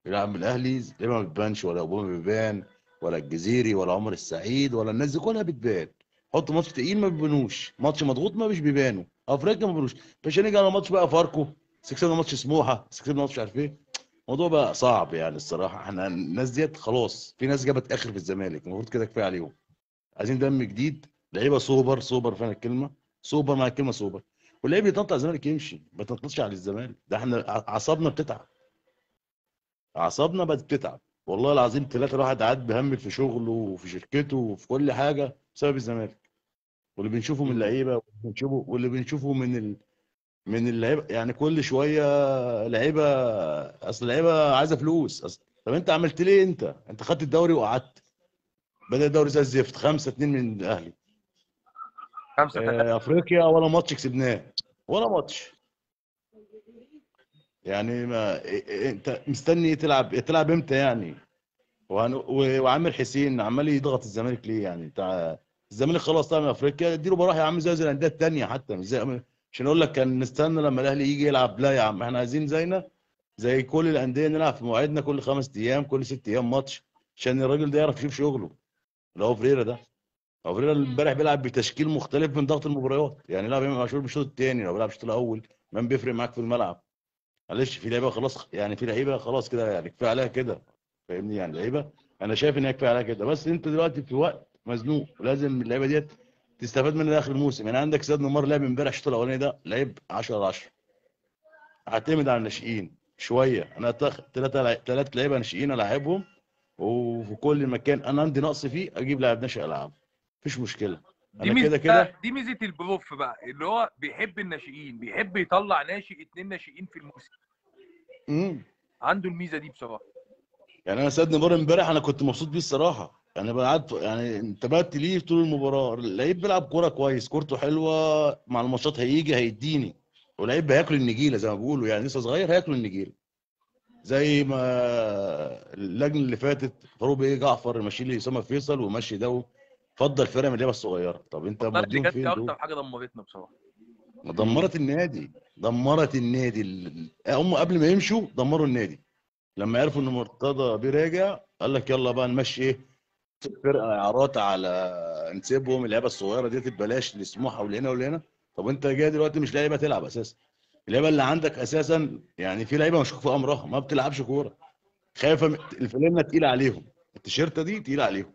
بيلعب من الأهلي لعيبه ما بتبانش ولا أوباما بيبان ولا الجزيري ولا عمر السعيد ولا الناس دي كلها بتبان. حط ماتش تقيل ما بيبانوش. ماتش مضغوط ما مش بيبانوا. أفريقيا ما بيبانوش. مش هنيجي على ماتش بقى فاركو. كسبنا ماتش سموحة كسبنا ماتش مش عارف إيه. الموضوع بقى صعب يعني الصراحة. إحنا الناس ديت خلاص في ناس جابت آخر في الزمالك. المفروض كده كفاية عليهم. عايزين دم جديد. لعيبة super super فاهم الكلمة؟ سوبر مع الكلمة سوبر. واللعيب يتنطع الزمالك يمشي ما تنططش على الزمالك. ده إحنا أعصابنا بتتعب. اعصابنا بقت بتتعب. والله العظيم ثلاثة الواحد قاعد بيهمل في شغله وفي شركته وفي كل حاجة بسبب الزمالك. واللي بنشوفه من اللعيبة واللي بنشوفه واللي بنشوفه من ال... من اللعيبة. يعني كل شوية لعيبه أصل اللعيبة عايزة فلوس. أصل طب أنت عملت ليه أنت؟ أنت خدت الدوري وقعدت. بدأ الدوري زي الزفت. 5 2 من الأهلي. خمسة ثلاثة آه، أفريقيا ولا ماتش كسبناه. ولا ماتش. يعني ما أنت مستني تلعب تلعب إمتى يعني؟ وعامر حسين عمال يضغط الزمالك ليه يعني؟ انت الزمالك خلاص طلع من أفريقيا اديله براح يا عم زي زي الأندية الثانية حتى مش زي عشان أقول لك كان نستنى لما الأهلي يجي يلعب لا يا عم إحنا عايزين زينا زي كل الأندية نلعب في مواعيدنا كل خمس أيام كل ست أيام ماتش عشان الراجل ده يعرف يشوف شغله. اللي هو فريرا ده. هو فريرا امبارح بيلعب بتشكيل مختلف من ضغط المباريات. يعني يلعب امام عاشور بالشوط الثاني لو بيلعب الشوط الأول ما بيفرق معاك في الملعب. معلش في لعيبة خلاص يعني في لعيبة خلاص كده يعني كفاية عليها كده فاهمني؟ يعني لعيبة أنا شايف إن هي كفاية عليها كده. بس أنت دلوقتي في وقت مزنوق ولازم اللعيبة ديت تستفاد منها لآخر الموسم. يعني عندك سيد نمار لعب امبارح الشوط الأولاني ده لعيب 10 على 10 أعتمد على الناشئين شوية. أنا ثلاثة ثلاث لعيبة ناشئين ألعبهم وفي كل مكان أنا عندي نقص فيه أجيب لاعب ناشئ العب مفيش مشكلة. دي ميزه كده كده دي ميزة البروف بقى اللي هو بيحب الناشئين بيحب يطلع ناشئ اتنين ناشئين في الموسم. مم. عنده الميزة دي بصراحة. يعني أنا سيد نمار امبارح أنا كنت مبسوط بيه الصراحة. أنا قعدت يعني انتبهت ليه طول المباراة. اللعيب بيلعب كورة كويس كورته حلوة مع الماتشات هيجي هيديني. ولعيب هياكل النجيلة زي ما بيقولوا يعني لسه صغير هياكل النجيلة. زي ما اللجنة اللي فاتت فاروق بيه جعفر ماشي لي اسامه فيصل وماشي ده فضل فرقة من اللعيبه الصغيرة. طب انت كانت فين أكتر؟ حاجة دمرتنا بصراحة. دمرت النادي. دمرت النادي ال- هم قبل ما يمشوا دمروا النادي. لما عرفوا إن مرتضى بيراجع قال لك يلا بقى نمشي إيه؟ فرقة اعارات على نسيبهم اللعيبة الصغيرة دي ببلاش لسموحه ولهنا ولهنا طب انت جاي دلوقتي مش لعيبة تلعب أساسا. اللعيبة اللي عندك أساسا يعني في لعيبة مشكوك في أمرها ما بتلعبش كورة. خايفة الفانلة تقيلة عليهم. التيشيرتة دي تقيلة عليهم.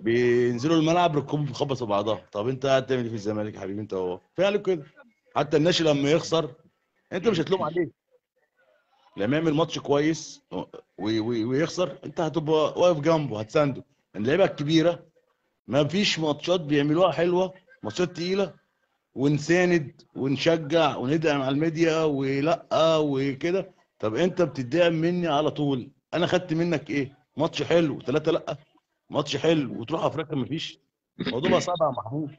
بينزلوا الملعب بتخبط في بعضها. طب انت قاعد تعمل إيه في الزمالك يا حبيبي؟ انت هو فعلا كده. حتى الناشئ لما يخسر انت مش هتلوم عليه. لما يعمل ماتش كويس ويخسر انت هتبقى واقف جنبه هتسانده. اللعيبة الكبيرة ما فيش ماتشات بيعملوها حلوة ماتشات تقيلة. ونساند ونشجع وندعم على الميديا ولأ وكده. طب انت بتدعم مني على طول. أنا خدت منك إيه؟ ماتش حلو. ثلاثة لأ. ماتش حلو وتروح أفريقيا مفيش. الموضوع بقى صعب يا محمود.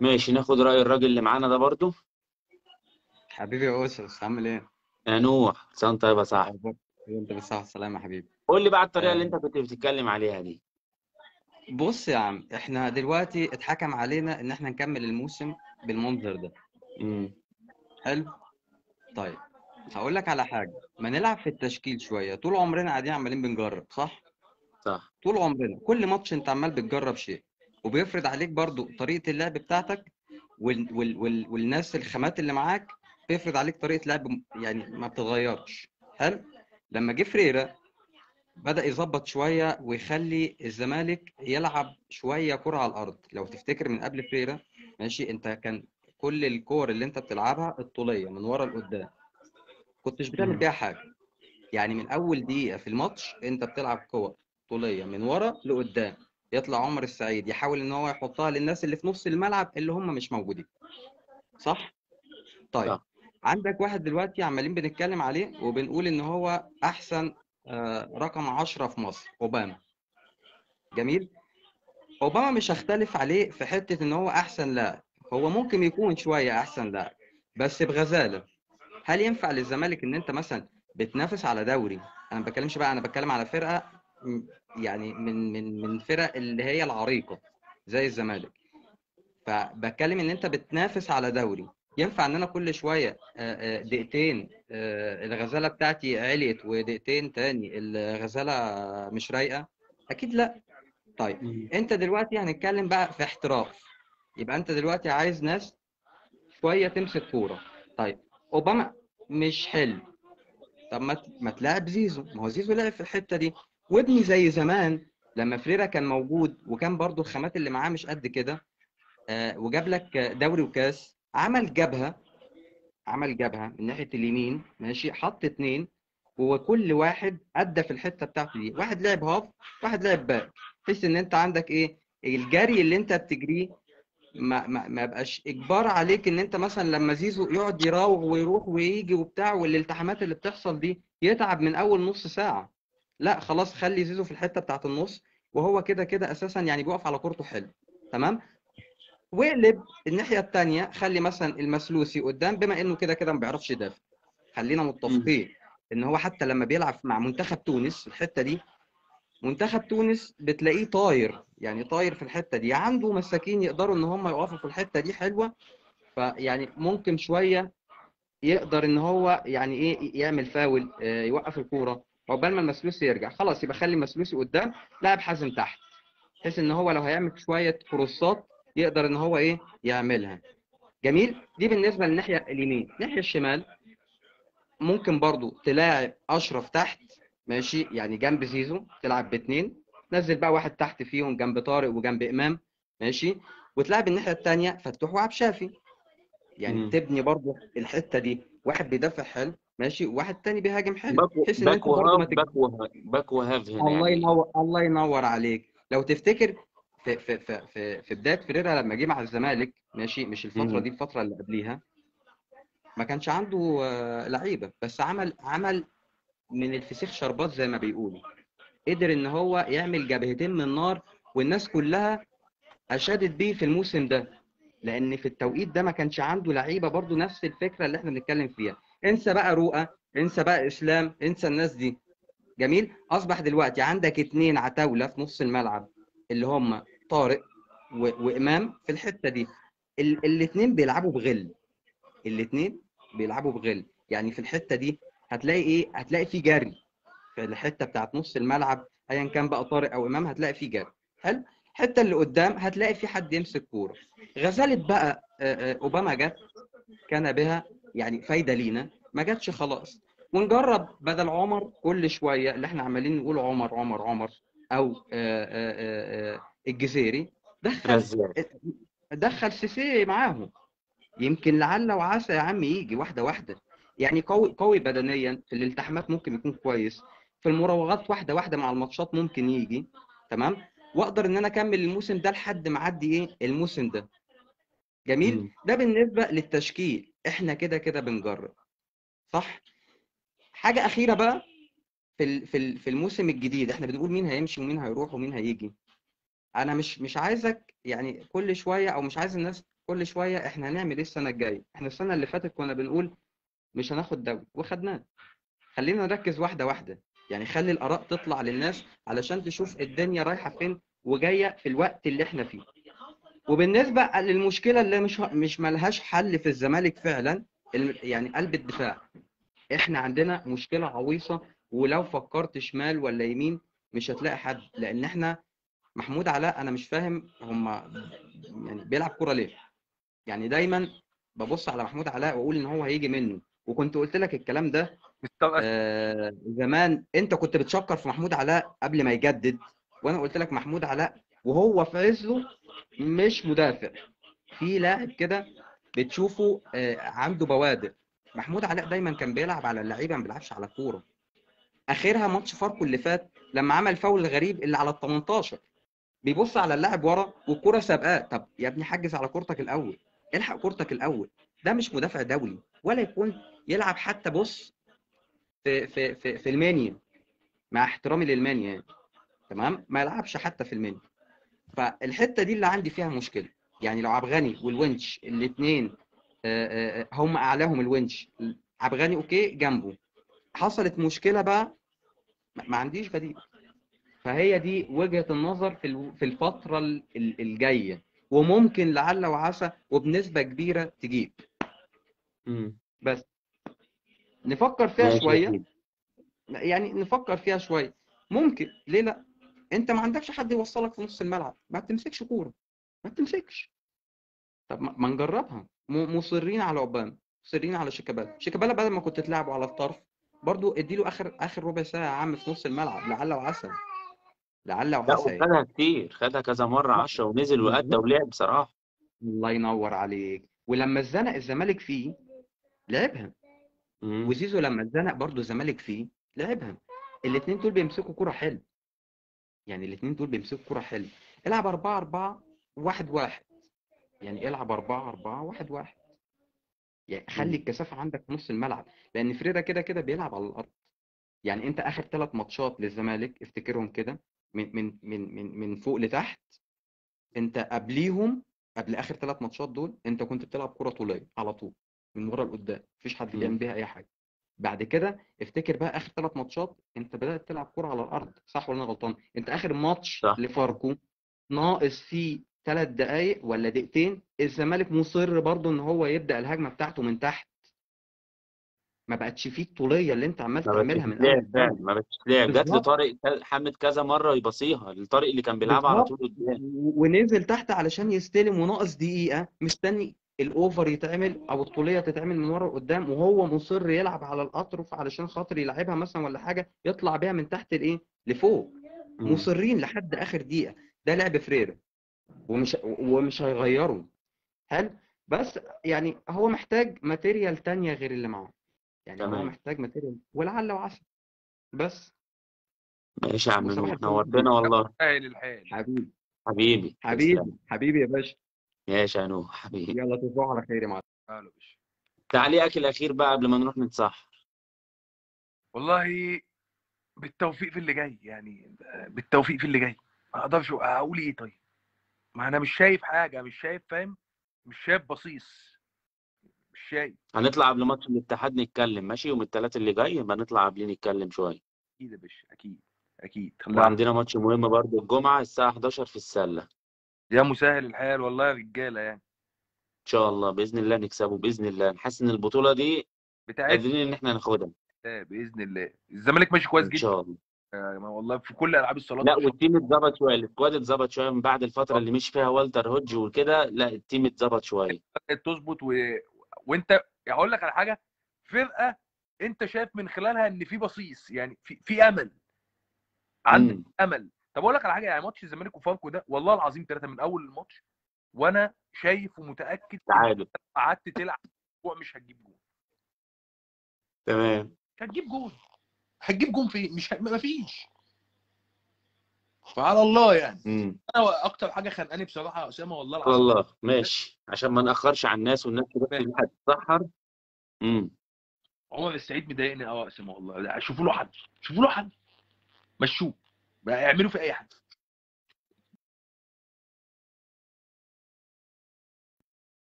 ماشي ناخد رأي الراجل اللي معانا ده برضو. حبيبي يا أوسس عامل إيه؟ يا نوح سنة طيب يا صاحبي؟ أنت بالصحة والسلامة يا حبيبي. قول لي بقى الطريقة اللي آه، أنت كنت بتتكلم عليها دي. بص يا عم إحنا دلوقتي اتحكم علينا إن إحنا نكمل الموسم بالمنظر ده. امم حلو؟ طيب هقول لك على حاجة. ما نلعب في التشكيل شوية. طول عمرنا قاعدين عمالين بنجرب صح؟ صح. طول عمرنا. كل ماتش أنت عمال بتجرب شيء وبيفرض عليك برضو طريقة اللعب بتاعتك وال... وال... وال... والناس الخامات اللي معاك بيفرض عليك طريقة لعب يعني ما بتتغيرش. حلو؟ لما جه فريرة بدأ يظبط شوية ويخلي الزمالك يلعب شوية كرة على الأرض. لو تفتكر من قبل فريرة ماشي أنت كان كل الكور اللي أنت بتلعبها الطولية من ورا لقدام. كنتش بتعمل. بيها حاجة. يعني من أول دقيقة في الماتش أنت بتلعب كور. طولية من ورا لقدام. يطلع عمر السعيد يحاول إن هو يحطها للناس اللي في نص الملعب اللي هم مش موجودين. صح؟ طيب. صح عندك واحد دلوقتي عمالين بنتكلم عليه وبنقول إن هو أحسن آه، رقم 10 في مصر أوباما. جميل؟ أوباما مش هختلف عليه في حتة إن هو أحسن لاعب. هو ممكن يكون شوية أحسن لاعب بس بغزالة. هل ينفع للزمالك إن أنت مثلا بتنافس على دوري؟ أنا ما بتكلمش بقى أنا بتكلم على فرقة يعني من من من فرق اللي هي العريقة زي الزمالك. فبتكلم إن أنت بتنافس على دوري. ينفع إن أنا كل شوية آه، آه، دقيقتين آه، الغزالة بتاعتي عليت ودقيقتين تاني الغزالة مش رايقة؟ أكيد لأ. طيب. أنت دلوقتي هنتكلم بقى في احتراف. يبقى أنت دلوقتي عايز ناس شوية تمسك كورة. طيب أوباما مش حلو. طب ما ما تلاعب زيزو. ما هو زيزو لعب في الحتة دي. وابني زي زمان لما فريرا كان موجود وكان برضو الخامات اللي معاه مش قد كده آه، وجاب لك دوري وكاس عمل جبهة عمل جبهة من ناحية اليمين ماشي حط اتنين وكل واحد أدى في الحتة بتاعته دي. واحد لعب half واحد لعب back. بحيث إن أنت عندك إيه؟ الجري اللي أنت بتجريه ما ما ما يبقاش إجبار عليك إن أنت مثلا لما زيزو يقعد يراوغ ويروح ويجي وبتاع والالتحامات اللي بتحصل دي يتعب من أول نص ساعة. لا خلاص خلي زيزو في الحتة بتاعت النص وهو كده كده أساسا يعني بيقف على كورته حلو تمام؟ واقلب الناحية الثانية خلي مثلا المسلوسي قدام بما إنه كده كده ما بيعرفش يدافع. خلينا متفقين إن هو حتى لما بيلعب مع منتخب تونس الحتة دي منتخب تونس بتلاقيه طاير يعني طاير في الحتة دي. عنده مساكين يقدروا إن هم يقفوا في الحتة دي حلوة فيعني ممكن شوية يقدر إن هو يعني إيه يعمل فاول آه، يوقف الكورة. عقبال ما المسلوسي يرجع. خلاص يبقى خلي المسلوسي قدام لاعب حازم تحت. بحيث إن هو لو هيعمل شوية كروسات يقدر إن هو إيه؟ يعملها. جميل؟ دي بالنسبة للناحية اليمين. الناحية الشمال ممكن برضو تلاعب أشرف تحت ماشي؟ يعني جنب زيزو تلعب باثنين نزل بقى واحد تحت فيهم جنب طارق وجنب إمام ماشي؟ وتلعب الناحية الثانية فتوح وعبد شافي. يعني مم. تبني برضو الحتة دي. واحد بيدافع حلو. ماشي وواحد تاني بيهاجم حلو. بحيث إن أنت برضو ما. back و half هنا الله يعني. ينور الله ينور عليك. لو تفتكر في في في في, في بداية فريرا لما جه مع الزمالك ماشي مش الفترة. دي الفترة اللي قبليها ما كانش عنده آه، لعيبة بس عمل عمل من الفسيخ شربات زي ما بيقولوا. قدر إن هو يعمل جبهتين من نار والناس كلها أشادت بيه في الموسم ده. لأن في التوقيت ده ما كانش عنده لعيبة برضو نفس الفكرة اللي إحنا بنتكلم فيها. انسى بقى رؤى انسى بقى إسلام انسى الناس دي. جميل؟ أصبح دلوقتي عندك اتنين عتاولة في نص الملعب اللي هم طارق و... وإمام في الحتة دي. ال... الاتنين بيلعبوا بغل. الاتنين بيلعبوا بغل. يعني في الحتة دي هتلاقي إيه؟ هتلاقي في جري. في الحتة بتاعت نص الملعب ايا كان بقى طارق أو إمام هتلاقي في جري. حلو؟ الحتة اللي قدام هتلاقي في حد يمسك كورة. غزلت بقى أوباما جت كان بها يعني فايدة لينا ما جاتش خلاص. ونجرب بدل عمر كل شوية اللي إحنا عمالين نقول عمر عمر عمر أو آه، آه، آه، الجزيري دخل دخل سيسي معاهم. يمكن لعل وعسى يا عم يجي واحدة واحدة. يعني قوي قوي بدنيا في الالتحامات ممكن يكون كويس. في المراوغات واحدة واحدة مع الماتشات ممكن يجي. تمام؟ وأقدر إن أنا أكمل الموسم ده لحد ما أعدي إيه؟ الموسم ده. جميل؟ مم. ده بالنسبة للتشكيل. إحنا كده كده بنجرب صح؟ حاجة أخيرة بقى في في في الموسم الجديد إحنا بنقول مين هيمشي ومين هيروح ومين هيجي. أنا مش مش عايزك يعني كل شوية أو مش عايز الناس كل شوية إحنا هنعمل إيه السنة الجاية؟ إحنا السنة اللي فاتت كنا بنقول مش هناخد دوري وخدناه. خلينا نركز واحدة واحدة. يعني خلي الآراء تطلع للناس علشان تشوف الدنيا رايحة فين وجاية في الوقت اللي إحنا فيه. وبالنسبة للمشكلة اللي مش مش ملهاش حل في الزمالك فعلا يعني قلب الدفاع. إحنا عندنا مشكلة عويصة ولو فكرت شمال ولا يمين مش هتلاقي حد لأن إحنا محمود علاء أنا مش فاهم هم يعني بيلعب كورة ليه. يعني دايما ببص على محمود علاء وأقول إن هو هيجي منه. وكنت قلت لك الكلام ده آه زمان أنت كنت بتشكر في محمود علاء قبل ما يجدد وأنا قلت لك محمود علاء وهو في عزه مش مدافع. في لاعب كده بتشوفه آه عنده بوادر. محمود علاء دايما كان بيلعب على اللعيبة ما بيلعبش على كورة. آخرها ماتش فاركو اللي فات لما عمل فاول غريب اللي على ال 18 بيبص على اللاعب ورا والكرة سابقاه. طب يا ابني حجز على كورتك الأول. الحق كورتك الأول. ده مش مدافع دولي ولا يكون يلعب حتى بص في في في, في المانيا. مع احترامي للمانيا يعني. تمام؟ ما يلعبش حتى في المانيا. فالحتة دي اللي عندي فيها مشكلة. يعني لو عبغاني والونش الاثنين هم أعلاهم الونش. عبغاني okay جنبه. حصلت مشكلة بقى ما عنديش بديل. فهي دي وجهة النظر في في الفترة ال- ال- الجاية. وممكن لعل وعسى وبنسبة كبيرة تجيب. بس. نفكر فيها سيدي. يعني نفكر فيها شوية. ممكن. ليه لأ؟ انت ما عندكش حد يوصلك في نص الملعب ما بتمسكش كورة ما بتمسكش. طب ما نجربها. مصرين على اوباما مصرين على شيكابالا. شيكابالا بدل ما كنت تلعبه على الطرف برضو اديله آخر آخر ربع ساعة يا عم في نص الملعب لعل وعسى لعل وعسى. وخدها كتير خدها كذا مرة 10 ونزل بالظبط. ولعب بصراحة. الله ينور عليك. ولما اتزنق الزمالك فيه لعبها. وزيزو لما اتزنق برضه الزمالك فيه لعبها. الاثنين دول بيمسكوا كرة حلو. يعني الاثنين دول بيمسكوا كرة حلو. العب 4 4 1 1 يعني العب 4 4 1 1 يعني خلي. الكثافة عندك في نص الملعب لأن فريرا كده كده بيلعب على الأرض. يعني أنت آخر ثلاث ماتشات للزمالك افتكرهم كده من من من من من فوق لتحت أنت قبليهم قبل آخر ثلاث ماتشات دول أنت كنت بتلعب كرة طولية على طول من ورا لقدام مفيش حد. بيعمل بيها أي حاجة. بعد كده افتكر بقى آخر ثلاث ماتشات أنت بدأت تلعب كرة على الأرض صح ولا أنا غلطان؟ أنت آخر ماتش صح. لفاركو ناقص فيه ثلاث دقايق ولا دقيقتين الزمالك مصر برضه إن هو يبدأ الهجمة بتاعته من تحت. ما بقتش فيه الطولية اللي أنت عمال ما تعملها من أول الدوري ما بقتش جات بالظبط. لطارق حامد كذا مرة يبصيها لطارق اللي كان بيلعبها على طول قدام. ونزل تحت علشان يستلم وناقص دقيقة مستني الأوفر يتعمل أو الطولية تتعمل من ورا لقدام وهو مصر يلعب على الأطرف علشان خاطر يلعبها مثلا ولا حاجة يطلع بيها من تحت الايه لفوق. مصرين لحد آخر دقيقة. ده لعب فريرا ومش ومش هيغيره. حلو؟ بس يعني هو محتاج ماتيريال تانية غير اللي معاه. يعني هو تمام. محتاج ماتيريال. ولعل وعسى بس. ماشي يا عم نورتنا والله. الحال حبيبي. حبيبي حبيبي حبيبي يا باشا. ماشي يا نوح حبيبي. يلا تصبحوا على خير يا معلم. قالوا باشا. تعليقك الأخير بقى قبل ما نروح نتصحى والله بالتوفيق في اللي جاي يعني بالتوفيق في اللي جاي. ما أقدرش أقول إيه طيب. ما أنا مش شايف حاجة مش شايف فاهم؟ مش شايف بصيص. مش شايف. هنطلع قبل ماتش الاتحاد نتكلم ماشي؟ يوم الثلاث اللي جاي يبقى نطلع قبلين نتكلم شوية. أكيد يا باشا أكيد أكيد. وعندنا ماتش مهم برضه الجمعة الساعة 11 في السلة. يا مسهل الحال والله يا رجالة يعني. إن شاء الله بإذن الله نكسبه بإذن الله. نحس إن البطولة دي بتاعتنا قادرين إن إحنا ناخدها. بإذن الله. الزمالك ماشي كويس إن جدا. شاء الله. جماعة والله في كل ألعاب الصالات لا. وال team اتظبط شوية. ال squad اتظبط شوية من بعد الفترة اللي مشي فيها والتر هودج وكده. لا ال team اتظبط شوية. تظبط و... وأنت هقول لك على حاجة. فرقة أنت شايف من خلالها إن في بصيص يعني في في أمل. عندك. أمل. طب أقول لك على حاجة يعني ماتش الزمالك وفاركو ده والله العظيم ثلاثة من أول الماتش وأنا شايف ومتأكد تعادل. قعدت تلعب أسبوع مش هتجيب جون. تمام. مش هتجيب جون. هتجيب جون فين؟ مش ه... ما فيش. فعلى الله يعني. امم أنا أكتر حاجة خانقاني بصراحة يا أسامة والله العظيم والله ماشي. عشان ما نأخرش على الناس والناس تروح تتسحر امم عمر السعيد مضايقني قوي يا أسامة والله. شوفوا له حل. شوفوا له حل. مشوه. بقى يعملوا في أي حاجة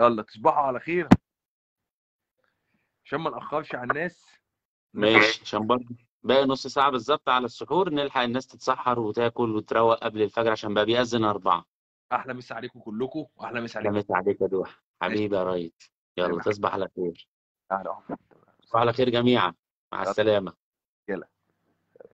يلا تصبحوا على خير. عشان ما نأخرش على الناس. ماشي عشان برضه باقي نص ساعة بالظبط على السحور نلحق الناس تتسحر وتاكل وتروق قبل الفجر عشان بقى بيأذن أربعة. أحلى مسا عليكم كلكم وأحلى مسا عليكم. مسا عليك يا دوح حبيبي يا ريت يلا حبيبي. تصبح على خير. تعالوا تصبح على خير جميعا. مع يلا.